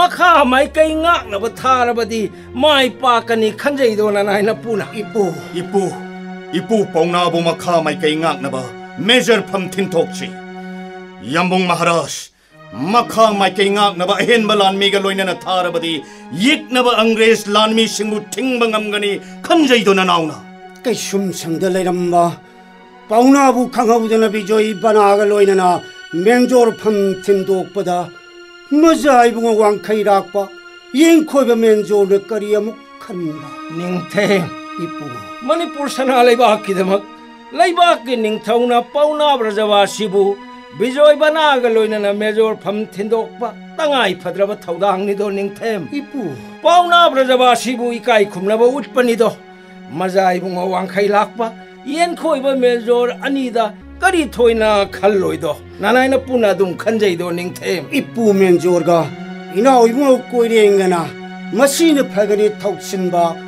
मखा माइकब थारबदी माइ पाकनी खजेदो नाइन पुना इपु इपु इपु पौनाबो मखा मेजर फम थिथोक्सी यमु Maharaj maka mai mi mi ngak na ba ba lan ga loina na thar ba na ba angres lan ke hen di yik s ꯃꯈꯥ ꯃꯥꯏꯀꯩ ꯉ ꯥ ꯛ a ꯕ ꯑꯍꯦꯟꯕ ꯂꯥꯟꯃꯤꯒ ꯂꯣꯏꯅꯅ ꯊ a n ꯕ ꯗ a ꯌꯦꯛꯅꯕ ꯑ ꯪ ꯒ a ꯔ ꯦ ꯖ ꯂ ꯥ ꯟ ꯃ ꯤ ꯁ ꯤ b ꯕ ꯨ a ꯤ ꯡ ꯕ ꯉꯝꯒꯅꯤ ꯈ ꯟ ꯖ a ꯗ ꯣ ꯅꯅꯥꯎꯅ ꯀ ꯩ ꯁ ꯨ ꯝ ꯁ ꯪ a ꯂꯩꯔꯝꯕ ꯄ ꯥ n ꯅ ꯥ ꯕ ꯨ ꯈꯪꯍꯧꯗꯅ ꯕꯤꯖꯣꯏ n ꯅ ꯥ ꯒ ꯂ a ꯏ ꯅ ꯅ ꯃ ꯦ a ꯖ b ꯔ ꯐ ꯝ ꯊ ꯤ ꯟ ꯗ ꯣ ꯛ a ꯗ ꯃꯖꯥ ꯏ a ꯨ ꯡ ꯉ ꯣ ꯋꯥꯡꯈꯩꯔꯥꯛꯄ ꯌꯦꯡꯈꯣꯏꯕ ꯃ ꯦ ꯟ ꯖ ꯣ h ꯅ ꯀꯔꯤ n ꯃ ꯨ ꯛ ꯈꯟꯕ i pu ꯊ ꯦ ꯝ ꯏꯄꯨꯉꯣ ꯃ ꯅ a ꯄ a ꯔ ꯁꯅꯥ ꯂ ꯩ ꯕ ꯥ ꯛ ꯀ a ꯗ ꯃ ꯛ ꯂ ꯩ n ꯥ n g t ꯅꯤꯡꯊꯧꯅ ꯄꯥꯎꯅꯥ ꯕ ꯭ ꯔ ꯖ ꯕ a si bu 미조이바 나아갈로이나 메조올 밤틴도옥바 땅아 이파드라바 타우다항니도 닝템 이쁘 빠우나 브라자바 시부 이까이 쿰라바 웃바니도 마자 이붕어 왕카이 락바 이엔코 이바 메조올 아니다 까리 토이나 칼로이도 나나이나 뿌나둠 간자이도 닝템 이쁘 면조가 이나 이붕어 꼬이리 잉가나 마시니 팔거리 턱신바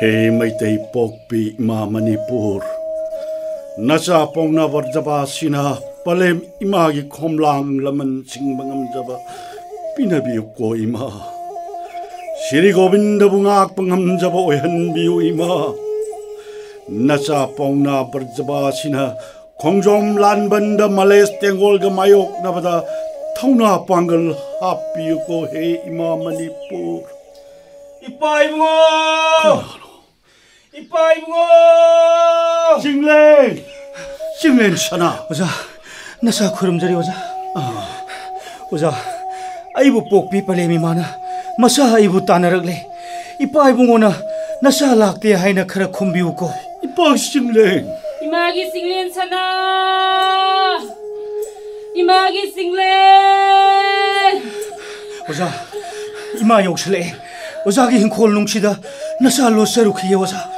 हे मणिपुर नचा पोप इमामापुर सिना पाउना इमागी खोला लमन को इमा श्री गोविन्द सिम पिनाु सिरि इमा नचा पौना पाउना बरजबान खोम ल्याङ्लग मायौँ ठना पु हे इमा मणिपुर इमापुर 이빠이 붕어 징랭 징랭 샤나 오자 나사 구름자리 오자 아 오자 아이부 뽑비 빨래미 많아 마사 아이부 따나락래 이빠이 붕어나 나사 락대 하이나 카라 콤비우고 이빠 징랭 이마기 징랭 샤나 이마기 징랭 오자 이마 욕실래 오자기 흰콜 농치다 나사 로세루키에 오자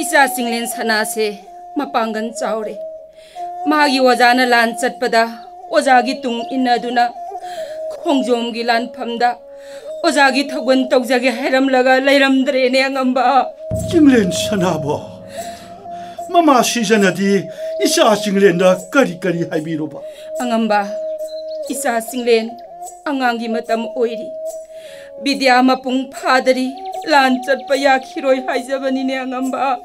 इचा सिंगलेन से मपांगन चाउरे मागी ओजाना लान चटपदा ओजागी तुंग इनदुना खोंगजोम गी लान फमदा ओजागी थगवन तौजगे हैरम लगा लैरम द्रेने अंगंबा सिंगलेन सनाबो ममा सिजनदी इचा सिंगलेन करी करी हाइबिरोबा अंगंबा इचा सिंगलेन अंगांगी मतम ओइरी विद्या मपुंग फादरी lancat pa yak hiroi hai jaban ini angamba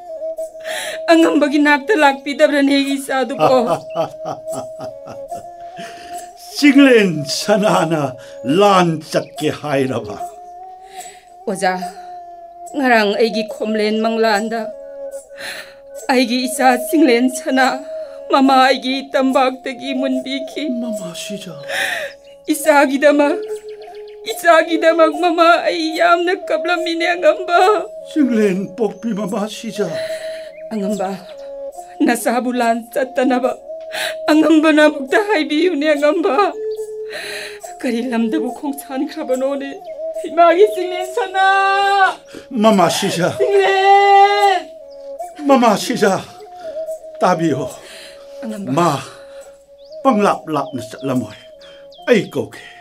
angam bagi nak telak pita beranegi sadu ko singlen sanana lancat ke hai raba oja ngarang aigi komlen manglanda 아이기 이사 싱렌 차나 마마 아이기 땀박대기 문비키 마마 시자 이사 아기다마 i s a g i na magmama ay iyam nagkablam i n i ang amba. Singlen pokpi mama siya. Ang amba, nasabulan sa tanaba. Ang amba na magtahay biyo ni ang amba. Karilamdabu kong saan krabanone. i m a g i singlen sana. Mama siya. Singlen. Mama siya. Tabiyo. Ang amba. Ma, panglap-lap na sa lamoy. Ay, koke. Okay.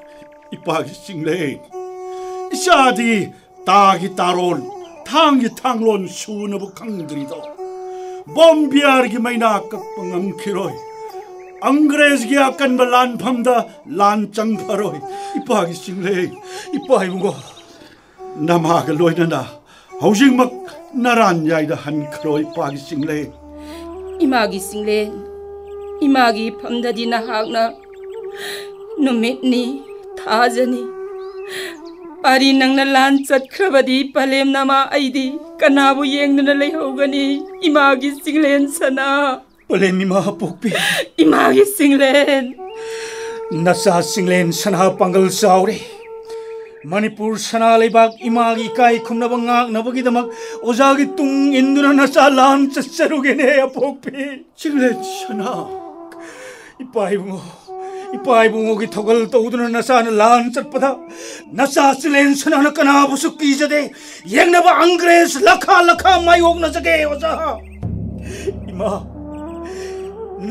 이빠기 싱레인 샤디 따기 따론 탕기 탕론 수너부 강들이도 범비아르기 마이나 깍뻥암 키로이 앙그레즈기 아깐 발란 밤다 란짱 바로이 이빠기 싱레인 이빠이무고 나마가 로이나나 하우싱 막 나란 야이다 한 크로이 빠기 싱레인 이마기 싱레인 이마기 밤다디 나학나 नुमितनी पारी नानी पल्यामी किदन इमागी सिंगलेन सना पल इमागी सिंगलेन. नसा सिंगलेन सना पङ्गल चाहिँ मिपुर सनालेबुङ मा ओजा तुइन नचा लुने अपोपे चिल सना ಇಪ್ಪಾಯ್ಬುಮೋಗಿ ತೊಗಲ್ತೌದು ನಸ ಲಾನ್ ಚಟ್ಪದ ನಸ ಸಿಲೆನ್ ಸನ ಕನಾ ಬುಸುಕ್ ಈಜದೆ ಯಂಗ್ನಬ ಅಂಗ್ರೇಜ್ ಲಖ ಲಖ ಮಾಯೋಗ್ ನಜಗೆ ಒಜ ಇಮಾ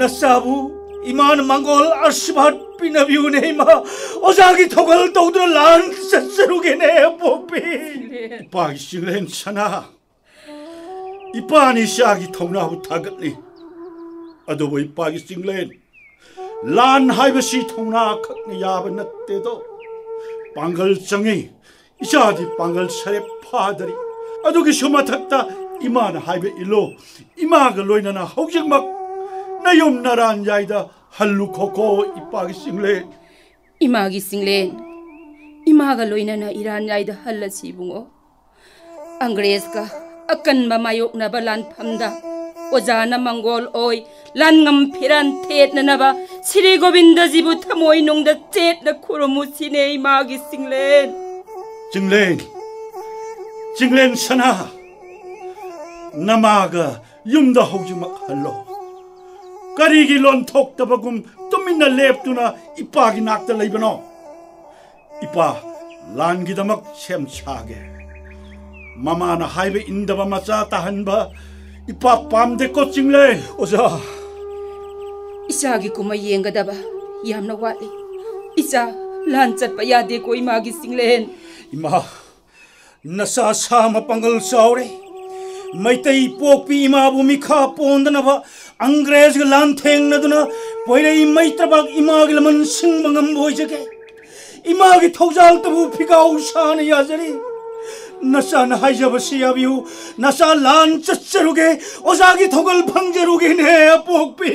ನಸಾಬು ಇಮಾನ್ ಮಂಗೋಲ್ ಅಶ್ಭಟ್ ಪಿನಬಿಯುನೆ ಇಮಾ ಒಜಾಗಿ ತೊಗಲ್ತೌದು ಲಾನ್ ಸಸರುಗೆನೆ ಪೋಪಿ ಇಪ್ಪಾಗಿ ಸಿಲೆನ್ ಸನ 이빠니 샤기 통나부 타겠니 아도보 이빠기 싱렌 란 하이버시 통나 야번나 때도 방글정이 이자디 방글살의 파들이 아두기 쇼마탔다 이만 하이베 일로 이마가 로이나나 하우식막 나 옆나라 앉아이다 할루코코 이빠기 싱레 이마기 싱레 이마가 로이나나 이란 아이다 할라시 붕어 안 그래스까 아깐마 마욕나바 란 팜다 오자나 망골 오이 란감 n 란테 e t na na ba 七里国宾的吉布他莫伊弄的 chết 的库罗木西内马给醒 lên dừng lên dừng lên sana namaga yumda hoji makhalo karigi lon thok ta bagum tumina leptuna ipa gi nakta leibano ipa lan gi damak sem chage mama na haibe indaba macha tahanba ipa pam de ko chingle oja इसागी इचा कुमै यगद वाले इचा लपेकमा चिल नचा सामाङ्गल चारे मैत पोप पोद अङ्ग्रेज लै तपान सिबो इमागे ठौजात फिगाउ सान यजरे नचाना या नरुगे अजा ठगल फरु पोपे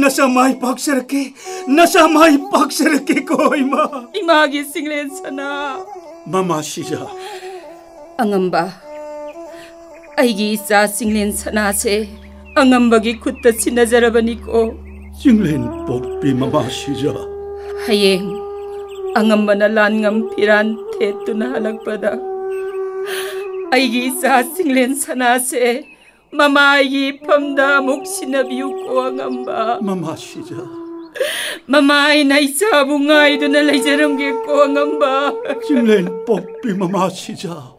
नशा पक्ष रखे नशा माई पक्ष रखे कोई मा इमागी सिंगलेन सना mama siya angamba aigi isa singlen sana se angamba gi khutta sinajarabani ko singlen pokpi mama siya hayeng angamba na lan ngam piran the tuna halak pada aigi isa singlen sana se 마마이 팜다 목시나 비우꼬왕암바 마마 시자 마마이 나이사 붕아이도 날라이자롱게 꼬왕암바 김레인 뽀삐 마마 시자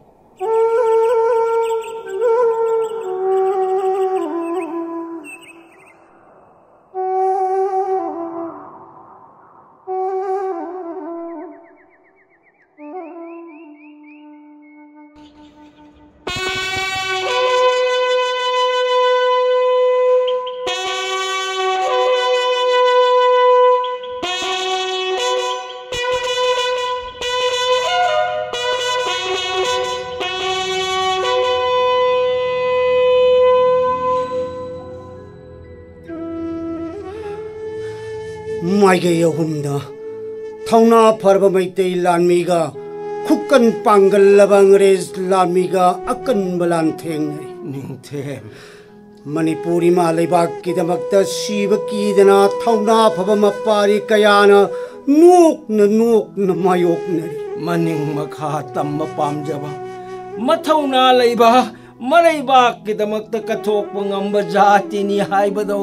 나에게 여혼다 타우나 파르바마이테 란미가 국간 빵글라방을에 란미가 아깐 발란탱 닝템 मणिपुरीमा लैबाककीदमक्ता शिव कीदना थौना फबम पारी कयाना नोक्न नोक्न मायोक्नरी मनिंग तम मथौना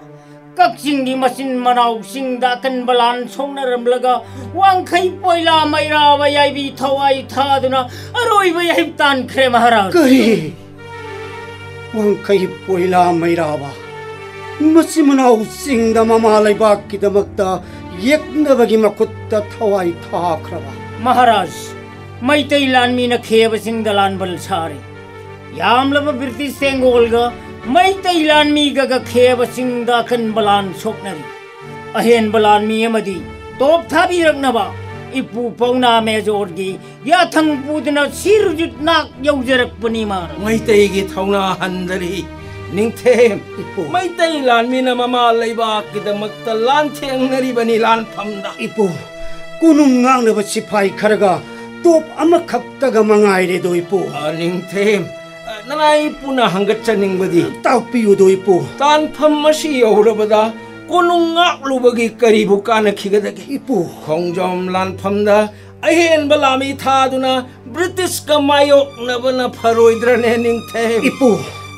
किङ्गि मचिन् मनाउन सक्नर वाङ अरू पैला मैरा मनाउ मेकिता महाराज मैत लेब चिबल सारे यहाँ ब्रिटिस सङ्गोल ꯃꯩꯇꯩ ꯂꯥꯟꯃꯤꯒꯒ ꯈꯦꯕꯁꯤꯡꯗ ꯑꯀꯟꯕ ꯂꯥꯟ ꯁꯣꯛꯅꯔꯤ ꯑꯍꯦꯟꯕ ꯂꯥꯟꯃꯤ ꯑꯃꯗꯤ ꯇꯣꯞ ꯊꯥꯕꯤꯔꯛꯅꯕ ꯏꯄꯨ ꯄꯧꯅꯥ ꯃꯦꯖꯣꯔꯒꯤ ꯌꯥꯊꯪ ꯄꯨꯗꯨꯅ ꯁꯤꯔꯨꯖꯨꯠ ꯅꯥꯛ ꯌꯧꯖꯔꯛꯄꯅꯤ ꯃꯥ ꯃꯩꯇꯩꯒꯤ ꯊꯧꯅꯥ ꯍꯟꯗꯔꯤ ꯅꯤꯡꯊꯦꯝ ꯏꯄꯨ ꯃꯩꯇꯩ ꯂꯥꯟꯃꯤꯅ ꯃꯃꯥ ꯂꯩꯕꯥꯛꯀꯤꯗꯃꯛꯇ ꯂꯥꯟꯊꯦꯡꯅꯔꯤꯕꯅꯤ ꯂꯥꯟꯐꯝꯗ ꯏꯄꯨ ꯀꯣꯅꯨꯡ ꯉꯥꯡꯅꯕ ꯁꯤꯐꯥꯏ ꯈꯔꯒ ꯇꯣꯞ ꯑꯃꯈꯛꯇꯒ ꯃꯉꯥꯏꯔꯦꯗꯣ ꯏꯄꯨ ꯅꯤꯡꯊꯦꯝ नाई पुना हंगचनिंग बदी ताऊपी उदोई पु तानफम मशी यहूरा बदा कोनुंगा लुबगी करी भुकान खिगद के इपु खोंगजोम लानफम दा अहेन बलामी था दुना ब्रिटिश का मायो नबना फरोइद्रन है निंगथे इपु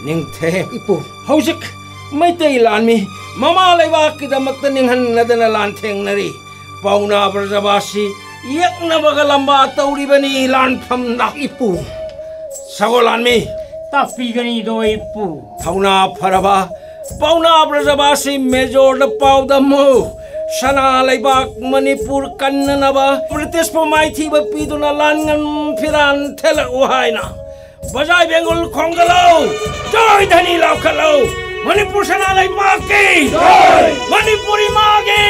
निंगथे इपु हाउसिक मैं ते लानमी मामा ले वाक की दमक तो निंगन नदना लानथेंग नरी पाऊना प्रजावासी यक नबगलंबा तोड़ी बनी लानफम दा इपु सगोलानमी ꯇꯥꯛꯄꯤꯒꯅꯤꯗꯣ ꯏꯄꯨ ꯊꯧꯅꯥ ꯐꯔꯕ ꯄꯥꯎꯅꯥ ꯕ꯭ꯔꯖꯕꯥꯁꯤ ꯃꯦꯖꯣꯔꯗ ꯄꯥꯎꯗꯝꯃꯨ ꯁꯅꯥ ꯂꯩꯕꯥꯛ ꯃꯅꯤꯄꯨꯔ ꯀꯟꯅꯅꯕ ꯕ꯭ꯔꯤꯇꯤꯁꯄꯨ ꯃꯥꯏꯊꯤꯕ ꯄꯤꯗꯨꯅ ꯂꯥꯟꯉꯝ ꯐꯤꯔꯥꯟ ꯊꯦꯜꯂꯛꯎ ꯍꯥꯏꯅ ꯕꯖꯥꯏ ꯕꯦꯡꯒꯨꯜ ꯈꯣꯡꯒꯠꯂꯧ ꯖꯣꯏ ꯂꯥꯎꯈꯠꯂꯧ ꯃꯅꯤꯄꯨꯔ ꯁꯅꯥ ꯂꯩꯕꯥꯛꯀꯤ ꯃꯅꯤꯄꯨꯔꯤ ꯃꯥꯒꯤ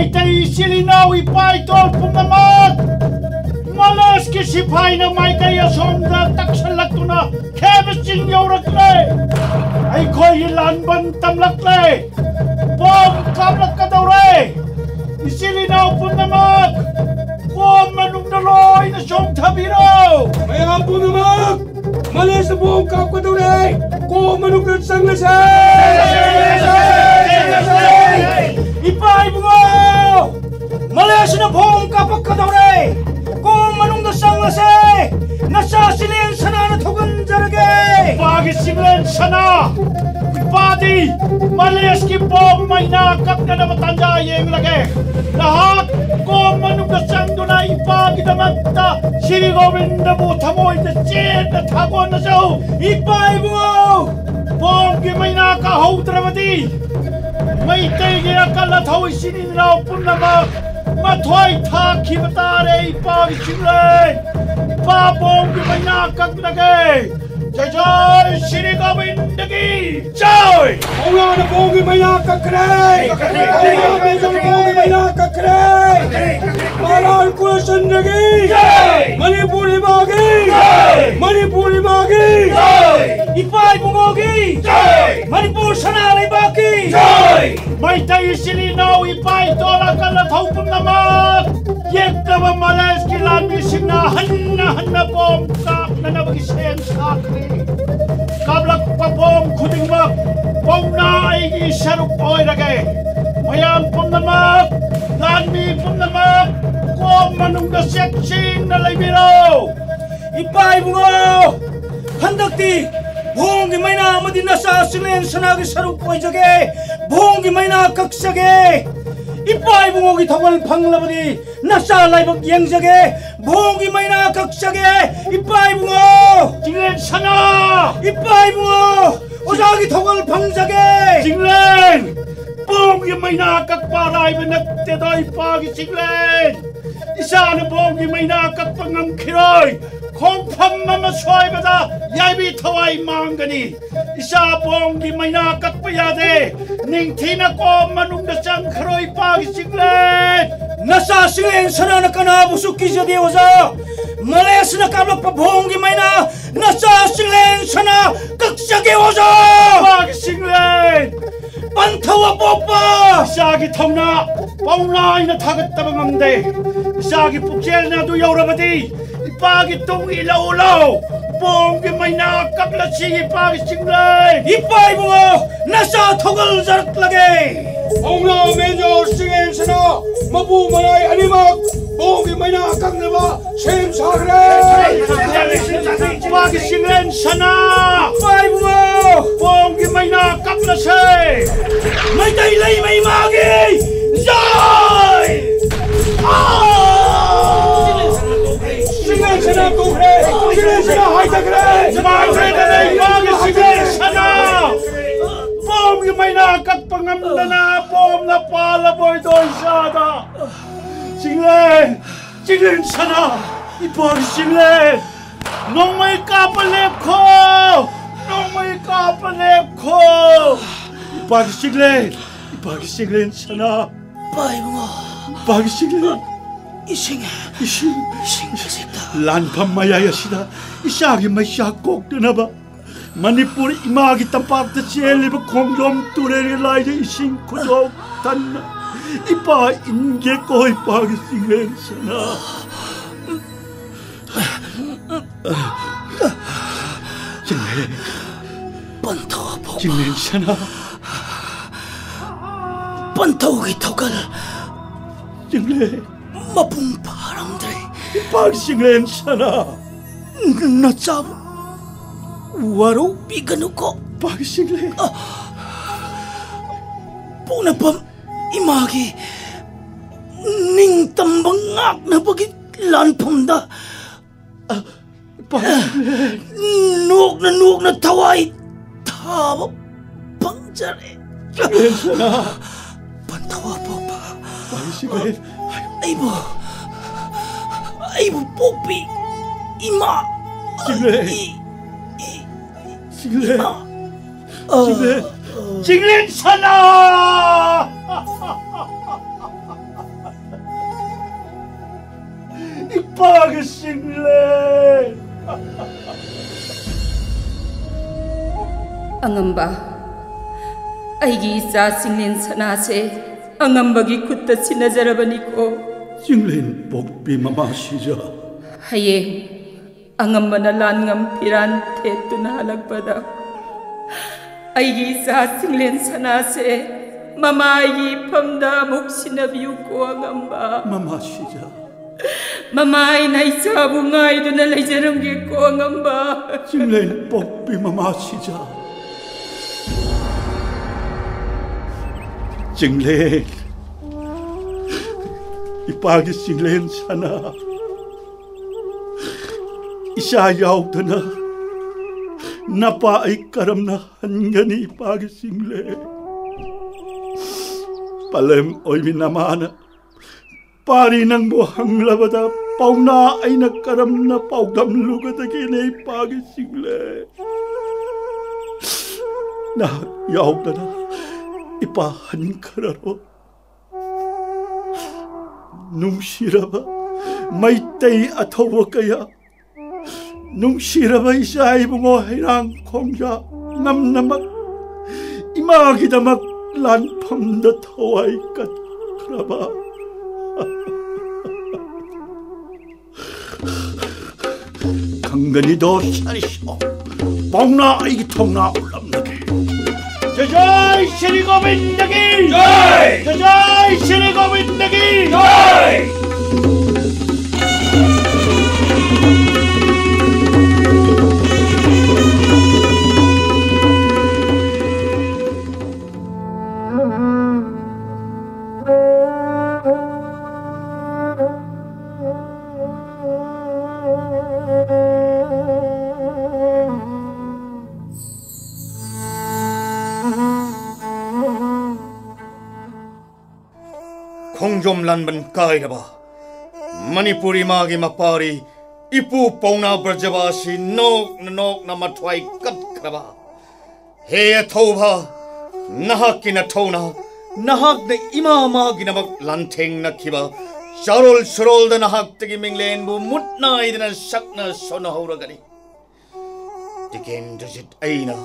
ai tay sili nau i pai tol pum na mat malas ki sipai na mai kai asom da taksal lak tu na khebe ching yau rak le ai khoi hi lan ban tam lak le bom kam lak ka dau re i sili nau pum na mat bom manung na loi na som thabiro mai ham pum na mat malas bom kam ka dau re ko manung na sang na se इपाइबुगो Malaysian भूम का पक्का दौरे को मनुंग संग से नशा सिलेन सना न थुगन जरगे पागी सिलेन सना पादी मलेश की बोम महीना कतने न बतंजा ये मिलगे रहा को मनुंग संग श्री गोविंद बुथमो इत चेत ꯃꯩꯇꯩꯒꯤ ꯑꯀꯜ ꯑꯊꯧ ꯏꯆꯤꯟ ꯏꯅꯥꯎ ꯄꯨꯝꯅꯃꯛ ꯃꯊꯣꯏ ꯊꯥꯈꯤꯕ ꯇꯥꯔꯦ ꯏꯄꯥꯒꯤ ꯆꯤꯡꯂꯦ ꯄꯥꯕꯣꯡꯒꯤ ꯃꯩꯅꯥ ꯀꯛꯂꯒꯦ जय श्री गोविंद की जय भगवान भोगी मैया कखरे भोगी मैया कखरे महाराज कुलचंद्र की मणिपुरी मागी मणिपुरी मागी इपाई मुगोगी मणिपुर सनाली बाकी मैं तो इसलिए नौ इपाई तोला कल थोपन नमक ये तब मले gila bising na hanna hanna bom kap na na bagi sen sakri kablak pa bom kuding ma bom na ay gi saruk oy rage mayam pom na ma dan mi pom na ma ko manung da sek sing na lay biro ipai bungo handakti 봉기 마이나 어디 나사 슬렌 선하게 서로 꼬이저게 봉기 마이나 극사게 이빠이 봉옥이 더벌 방글라버디 나살라이브 영석에 모기마이나 각석에 이빠이붕어 징렌 찬아 이빠이붕어 오자기 통을 방석게 징렌 봉기마이나 각바라이브 늑대다 이빠기 징렌 이사는 봉기마이나 각방강 키로이 콩판마마 수아이보다 야비 타와이 망가니 이사 봉기마이나 각바야데 닝티나 꼬마 웅다쌍 크로이 빠기 징렌 नचाहिना काम नै सनालाइन थामदे पुगेपा नगल जगे Hongla Mejo Singen Sana Mapu Marai Animak Bongi Maina Kangnava Shem Sagre Bagi Singen Sana Pai Bumo Bongi Maina Kangnava Se Mai Tay Lai Mai Magi Joy Singen Sana Kukre Singen hay Hai Takre Mai Tay Lai Magi Singen Sana pom may nakat pangamda na pom na pala boy doon siya na. Singlen! Singlen sana! Ipor singlen! Nung may kapalip ko! Nung may kapalip ko! Ipor singlen! Ipor singlen sana! Bay mo! Ipor singlen! Ising! Ising! Ising kasi Lan pa mayayas na! Isagi may shakok na na ba? Manipur ꯏꯃꯥꯒꯤ ꯇꯝꯄꯥꯛꯇ ꯆꯦꯜꯂꯤꯕ ꯈꯣꯡꯖꯣꯝ ꯇꯨꯔꯦꯜꯒꯤ ꯂꯥꯏꯗ ꯏꯁꯤꯡ ꯈꯨꯗꯣꯛ ꯊꯟꯅ ꯏꯄꯥ ꯏꯟꯒꯦ ꯀꯣ ꯏꯄꯥꯒꯤ ꯆꯤꯡꯂꯦꯟ ꯁꯅꯥ ꯆꯤꯡꯂꯦꯟ ꯄꯟꯊꯧ ꯆꯤꯡꯂꯦꯟ ꯁꯅꯥ ꯄꯟꯊꯧꯒꯤ ꯊꯧꯒꯜ ꯆꯤꯡꯂꯦꯟ ꯃꯄꯨꯡ 파ꯔꯝꯗ꯭ꯔꯦ 이ꯄꯥꯒꯤ ꯆꯤꯡꯂꯦꯟ ꯁꯅꯥ 나 참. Ah. Puna pa imagi ning tambang na bagit lan pamda nuk na nuk na tawai tawa pangjare pantawa po pa ay bo ay bo popi ima Sigrid. 찍을래 찍을래 찍을래 잖아 이빨하게 찍을래 앙엄바 아이기 이사 싱린 선아세 앙엄바기 굿다 시나자라바니고 싱린 복비 마마시자 하예 ang manalan ng pirante tunalagpada. Aigi sa singlen sanase, mamayi pamda muksinabiyu ko ang amba. Mama siya. Mamay na isa bungay doon na layjarang ko ang amba. Singlen pokpi mama siya. Singlen. Ipagi singlen sana. Singlen isayaw ta na napaay karamnahan gani single. Palem oy minamana, pari ng buhang labada, pauna ay nagkaram na paugdamluga ta kinay pagisingle. Na yaw ta na, ipahan kararo. Nung siraba, may tay atawa kaya, 눈시라바이시 아이붕어 해랑 공자 남남막 이마기다막 란펌더 터와이까 그라바 강근이 더 샤리쇼 뽕나 이기 통나 올람나게 저자이 시리고민다기 저저이 시리고민다기 저이 jomlanban kairaba. Manipuri magi mapari ipu pauna brajavasi nok na nok na matwai katkraba. He athoba nahaki na tona nahak de ima magi na lanteng na kiba. Sharol sharol da nahak tegi minglen bu mutna idina sakna sona hauragani. Tikem dajit aina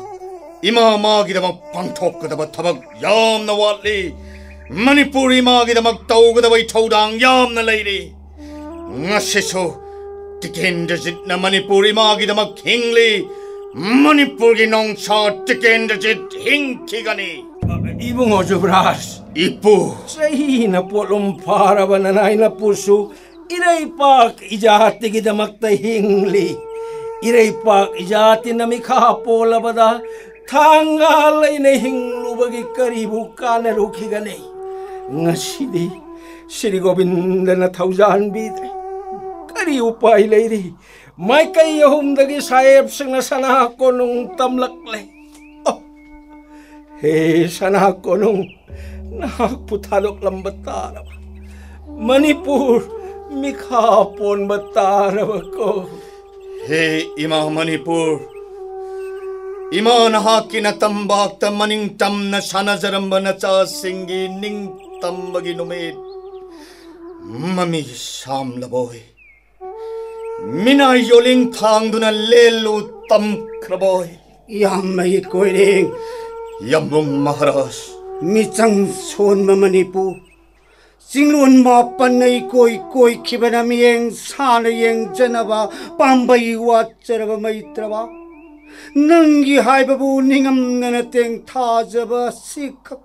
ima magi da pangtok da ba tabak yam na watli. ꯃꯅꯤꯄꯨꯔꯤꯃꯥꯒꯤꯗꯃꯛ ꯇꯧꯒꯗꯕꯩ ꯊꯧꯗꯥꯡ ꯌꯥꯝꯅ ꯂꯩꯔꯤ ꯉꯁꯤꯁꯨ ꯇꯤꯀꯦꯟꯗ꯭ꯔꯖꯤꯠꯅ ꯃꯅꯤꯄꯨꯔꯤꯃꯥꯒꯤꯗꯃꯛ ꯍꯤꯡꯂꯤ ꯃꯅꯤꯄꯨꯔꯒꯤ ꯅꯣꯡꯁꯥ ꯇꯤꯀꯦꯟꯗ꯭ꯔꯖꯤꯠ ꯍꯤꯡꯈꯤꯒꯅꯤ 이봉호 주브라스 이쁘 세이나 폴롬 파라바나 나이나 푸수 이레이팍 이자하티기다막다 힝리 이레이팍 이자하티나미 카폴라바다 탕갈라이네 힝루바기 까리부 까네루키가네 ꯉꯁꯤꯗꯤ ꯁ꯭ꯔꯤ ꯒꯣꯕꯤꯟꯗꯅ ꯊꯧꯖꯥꯟꯕꯤꯗ꯭ꯔꯦ ꯀꯔꯤ ꯎꯄꯥꯏ ꯂꯩꯔꯤ ꯃꯥꯏꯀꯩ ꯑꯍꯨꯝꯗꯒꯤ ꯁꯥꯍꯦꯕꯁꯤꯡꯅ ꯁꯅꯥ ꯀꯣꯅꯨꯡ ꯇꯝꯂꯛꯂꯦ ꯍꯦ ꯁꯅꯥ ꯀꯣꯅꯨꯡ ꯅꯍꯥꯛꯄꯨ ꯊꯥꯗꯣꯛꯂꯝꯕ ꯇꯥꯔꯕ ꯃꯅꯤꯄꯨꯔ ꯃꯤꯈꯥ ꯄꯣꯟꯕ ꯇꯥꯔꯕꯀꯣ ꯍꯦ ꯏꯃꯥ ꯃꯅꯤꯄꯨꯔ ꯏꯃꯥ ꯅꯍꯥꯛꯀꯤ ꯅꯇꯝꯕꯥꯛꯇ ꯃꯅꯤꯡ ꯇꯝꯅ ꯁꯥꯟꯅꯖꯔꯝꯕ ꯅꯆꯥꯁꯤꯡꯒꯤ ꯅꯤꯡ ꯇꯝꯕꯒꯤ ꯅꯨꯃꯤꯠ ꯃꯃꯤ ꯁꯥꯝꯂꯕꯣꯏ ꯃꯤꯅꯥꯏ ꯌꯣꯂꯤꯡ ꯊꯥꯡꯗꯨꯅ ꯂꯦꯜꯂꯨ ꯇꯝꯈ꯭ꯔꯕꯣꯏ ꯌꯥꯝ ꯃꯌꯦꯛ ꯀꯣꯏꯔꯦꯡ ꯌꯥꯝꯕꯨꯡ ꯃꯍꯥꯔꯥꯖ ꯃꯤꯆꯪ ꯁꯣꯟꯕ ꯃꯅꯤꯄꯨꯔ ꯆꯤꯡꯂꯣꯟ ꯃꯥꯄꯟꯅ ꯏꯀꯣꯏ ꯀꯣꯏꯈꯤꯕꯅ ꯃꯤꯠꯌꯦꯡ ꯁꯥꯅ ꯌꯦꯡꯖꯅꯕ ꯄꯥꯝꯕꯩ ꯋꯥꯠꯆꯔꯕ ꯃꯩꯇ꯭ꯔꯕ ꯅꯪꯒꯤ ꯍꯥꯏꯕꯕꯨ ꯅꯤꯡꯉꯝꯗꯅ ꯇꯦꯡ ꯊꯥꯖꯕ ꯁꯤꯈꯛ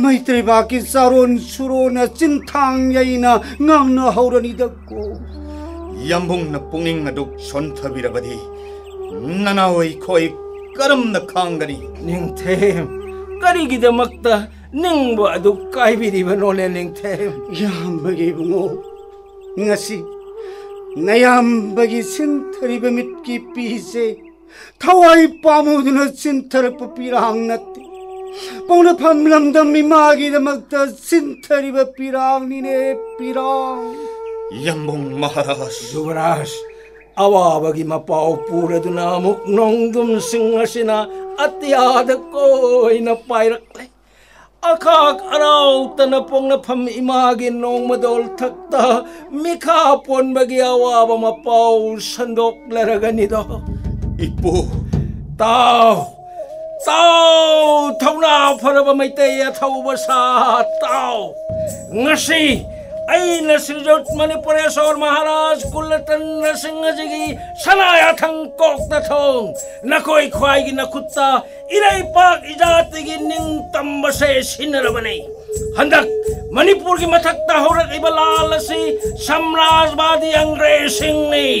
मैत्रैबाकी चारोन सुरोन चिंथांग यैना ngam हौरनी दको यंबुंग करम न खांगनी निंथे करिगिदमक्त निंगबो अदु काइबिरिबनोले निंथे यामबगी की पीसे थवाई पामुदन सिंथरप पिरांग नते p o n a pamlamdam i magi na magta sintari ba pirang ni ne pirang. y a m b o n m a r a s Yuvraj, awabagi mapaupura do na m o k nong dum singasina at yada ko a napairakle. akak arau tana pong na pham imagi nong madol t a k t a m i k a pon bagi awa ba ma pau sandok leragani do ipu tau फाब मै अथवा सापुरेसर महाराज कुल त सनायाथ कै खाइत इरैपा इजासे सिनै ꯍꯟꯗꯛ ꯃꯅꯤꯄꯨꯔꯒꯤ ꯃꯊꯛꯇ ꯍꯧꯔꯛꯂꯤꯕ ibalala ꯑꯁꯤ Samrajwadi ang ꯂꯩꯕꯥꯛ ꯄꯥꯝꯕꯅ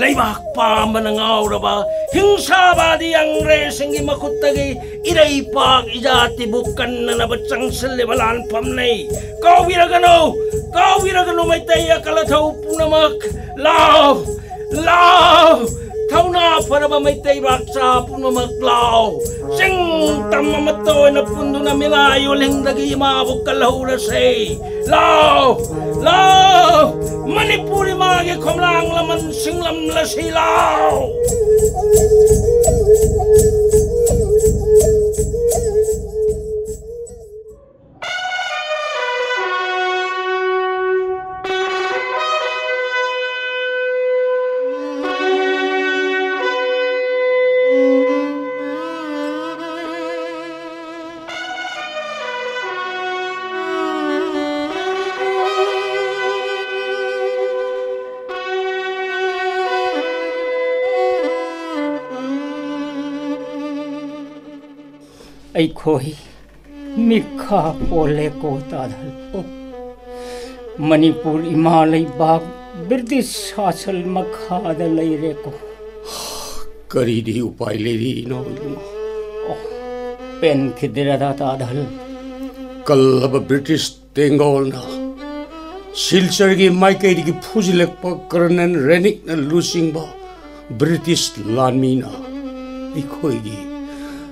ꯉꯥꯎꯔꯕ ꯍꯤꯡꯁꯥꯕꯥꯗꯤ manangaw na ba Hingsabadi ang racing ki makutagi Iday pag Meitei bukan ꯄꯨꯝꯅꯃꯛ nabatsang silibalan เท่านาพรบไม่เตยรักษาปุนมักลาวสิงตั้มมัตโตนปุนดูนามิลายโลิงดกีมาบุกลหูระเซลาวลาวมณิปุริมาเกขมลางละมันสิงลำละสีลาว ऐखोही मिखा पोले को ताधल मणिपुर हिमालय बाग ब्रिटिश शासन मखाद लई रे को करी दी उपाय ले दी नो पेन खिदरा दा ताधल कल अब ब्रिटिश तेंगोल ना सिलचर की माइके की फुज लेक करनन रेनिक न लूसिंग बा ब्रिटिश लानमी ना इखोई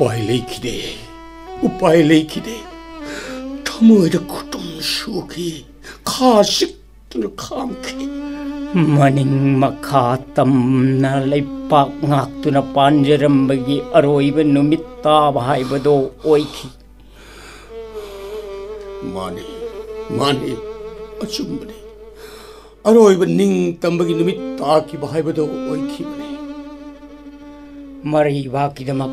पहले খিদে ও পহলেই খিদে থমুয়ের কুটুম সুখে খাসিক খামখে मनिङ मखा तम्न लैपाक ꯉꯥꯛꯇꯨꯅ पांजरम्बगी अरोइब नुमित ताब हाइबदो ओइखि माने माने अचुम्बने अरोइब निङ तम्बगी नुमित ताकि बहाइबदो ओइखि मरे मरही दमक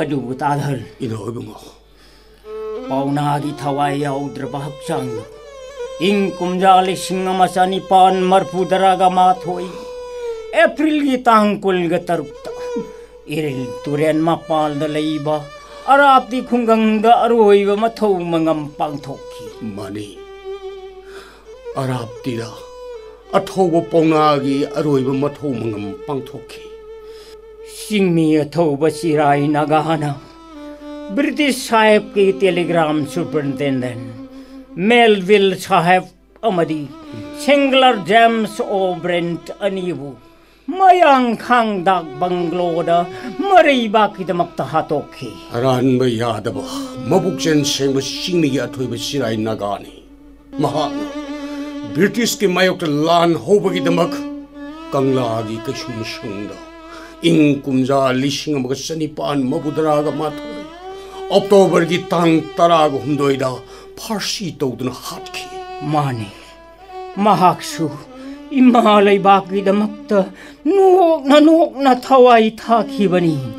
ꯑꯗꯨꯕꯨ ꯇꯥꯜꯍꯜ ꯏꯅꯣꯏꯕꯨꯡꯉꯣ ꯄꯥꯎꯅꯥꯒꯤ ꯊꯋꯥꯏ ꯌꯥꯎꯗ꯭ꯔꯕ ꯍꯛꯆꯥꯡꯗ ꯏꯪ ꯀꯨꯝꯖꯥ ꯂꯤꯁꯤꯡ ꯑꯃ ꯆꯅꯤꯄꯥꯟ ꯃꯔꯐꯨꯗꯔꯒ ꯃꯥꯊꯣꯏ ꯑꯦꯄ꯭ꯔꯤꯜꯒꯤ ꯇꯥꯡ ꯀꯨꯟꯒ ꯇꯔꯨꯛꯇ ꯏꯔꯤꯜ ꯇꯨꯔꯦꯟ ꯃꯄꯥꯜꯗ ꯂꯩꯕ ꯑꯔꯥꯞꯇꯤ ꯈꯨꯡꯒꯪꯗ ꯑꯔꯣꯏꯕ ꯃꯊꯧ ꯃꯉꯝ ꯄꯥꯡꯊꯣꯛꯈꯤ ꯃꯥꯅꯤ ꯑꯔꯥꯞꯇꯤꯗ ꯑꯊꯧꯕ ꯄꯥꯎꯅꯥꯒꯤ ꯑꯔꯣꯏꯕ ꯃꯊꯧ ꯃꯉꯝ ꯄꯥꯡꯊꯣꯛꯈꯤ सिंगमी अथोब सिराय नगाना ब्रिटिश साहेब की टेलीग्राम सुपरिंटेंडेंट मेलविल साहेब अमदी सिंगलर जेम्स ओ ब्रेंट अनीबू मयांग खांग दाग बंगलोर मरी बाकी दमक तहातो की रान में याद बा मबुक सेंग बस सिंग में या थोड़ी बस सिराई नगाने महान ब्रिटिश के मायोक लान हो बगी दमक कंगला आगे कशुम सुंदा तांग इङ कुम्ज लिग चाप महुदर माथि अक्टोभर तरादी नै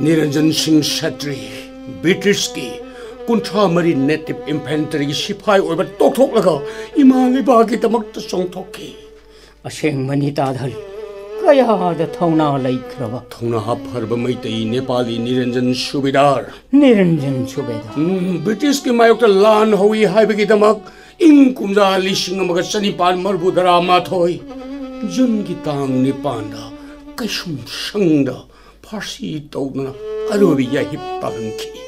निरञ्जन सिंह सत्य ब्रिटिस कि कुरा मेटिभ इन्फेटरी सिफाइ तमाले चौथो असङ्ग नि त गया द थौना लैख रव थौना फर्ब ब्रिटिश के लान होई हाइबेगी दमक कुमजा लिसिंग मग सनिपान मरबु दरा माथोय जुन की तांग निपान दा कैसुम संग फारसी तौदना अरोबी या हिप की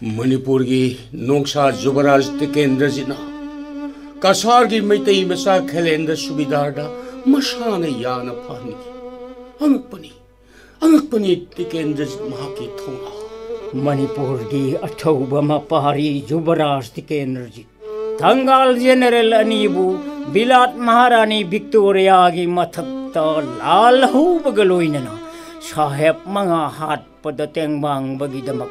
ꯃꯅꯤꯄꯨꯔꯒꯤ ꯅꯣꯡꯁꯥ ꯖꯨꯕꯔꯥꯖ ꯇꯤꯀꯦꯟꯗ꯭ꯔꯖꯤꯅ ꯀꯁꯥꯔꯒꯤ ꯃꯩꯇꯩ ꯃꯆꯥ ꯈꯦꯂꯦꯟꯗ꯭ꯔ ꯁꯨꯕꯤꯗꯥꯔꯗ ꯃꯁꯥꯅ ꯌꯥꯅ ꯐꯍꯟꯈꯤ ꯑꯉꯛꯄꯅꯤ ꯑꯉꯛꯄꯅꯤ ꯇꯤꯀꯦꯟꯗ꯭ꯔꯖꯤꯠ ꯃꯍꯥꯛꯀꯤ ꯊꯧꯅꯥ ꯃꯅꯤꯄꯨꯔꯒꯤ ꯑꯊꯧꯕ ꯃꯄꯥꯔꯤ ꯖꯨꯕꯔꯥꯖ ꯇꯤꯀꯦꯟꯗ꯭ꯔꯖꯤ ꯊꯪꯒꯥꯜ ꯖꯦꯅꯔꯦꯜ ꯑꯅꯤꯕꯨ ꯕꯤꯂꯥꯠ ꯃꯍꯥꯔꯥꯅꯤ ꯚꯤꯛꯇꯣꯔꯤꯌꯥꯒꯤ ꯃꯊꯛꯇ ꯂꯥꯜꯍꯧꯕꯒ ꯂꯣꯏꯅꯅ ꯁꯥꯍꯦꯕ ꯃꯉꯥ ꯍꯥꯠꯄꯗ ꯇꯦꯡꯕꯥꯡꯕꯒꯤꯗꯃꯛ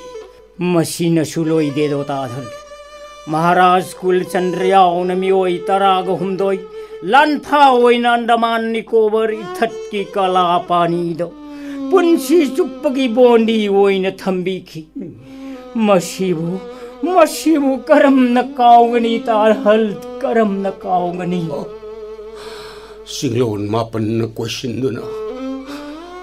मसीन सुलोई दे दो ताधन महाराज कुल उनमी मियोई तराग हुमदोई लान्फा ओइन अंडमान निकोबर इथत की कला पानी दो पुंसी चुप्पगी बोंडी न थम्बी की मसीबु मसीबु करम न काउगनी तार हल करम न काउगनी सिंगलोन मापन क्वेश्चन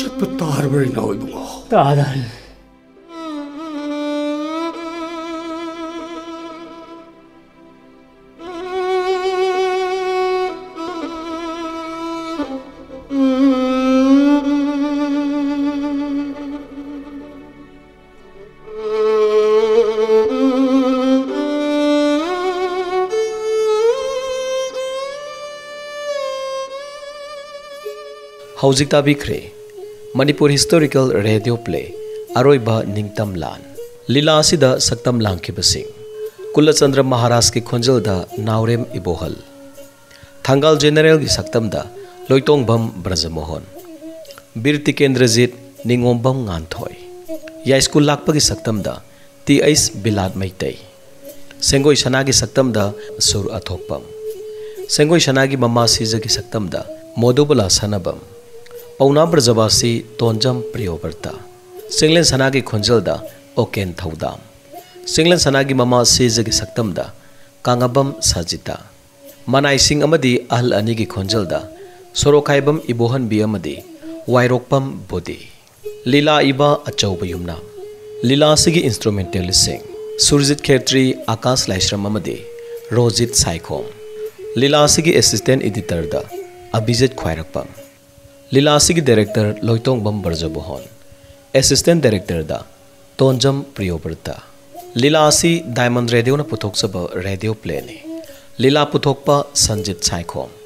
చెప్పుతారుబడి నవ్వు తాదారు ꯍꯧꯖꯤꯛ ꯇꯥꯕꯤꯈ꯭ꯔꯦ मणिपुर हिस्टोरिकल रेडियो प्ले अरब निंगतम लान लीलासीद सक्तम लाखीब सिंह कुलचंद्र महाराज की खोजल नावरेम इबोहल थंगल जेनरल की सक्तम लोटोंबम ब्रजमोहन बीर तिकेन्द्रजीत निंगोंबम गांथय या स्कूल लाप की सक्तम ती ऐस बिलाद मैतई सेंगो सना की सक्तम सुर अथोपम सेंगो सना की मम्मा सिज की सक्तम मोदोबला सनबम पौना जबा से तोजम प्रियोबरता सिंगलन सना की खुंजल ओकेन थौदाम सिंगलन सना की ममा सेजगी सक्तम कांगबम साजिता मनाई अहल अनी की खुंजल सोरखाबम इबोहन भी वायरोपम बोदे लीला इब अचौब युना लीला से इंस्ट्रूमेंटल सुरजीत खेत्री आकाश लाइश्रम रोजित साइखोम लीला से एसीस्टेंट इडिटर अभिजीत खाईरपम लीलासी डायरेक्टर बम बर्जबोहन एसिस्टेंट डायरेक्टर द तोंजम प्रियोब्रता लीलासी डायमंड रेडियो ने पुथोक्सब रेडियो प्ले ने लीला पुथोकपा संजीत साइखोम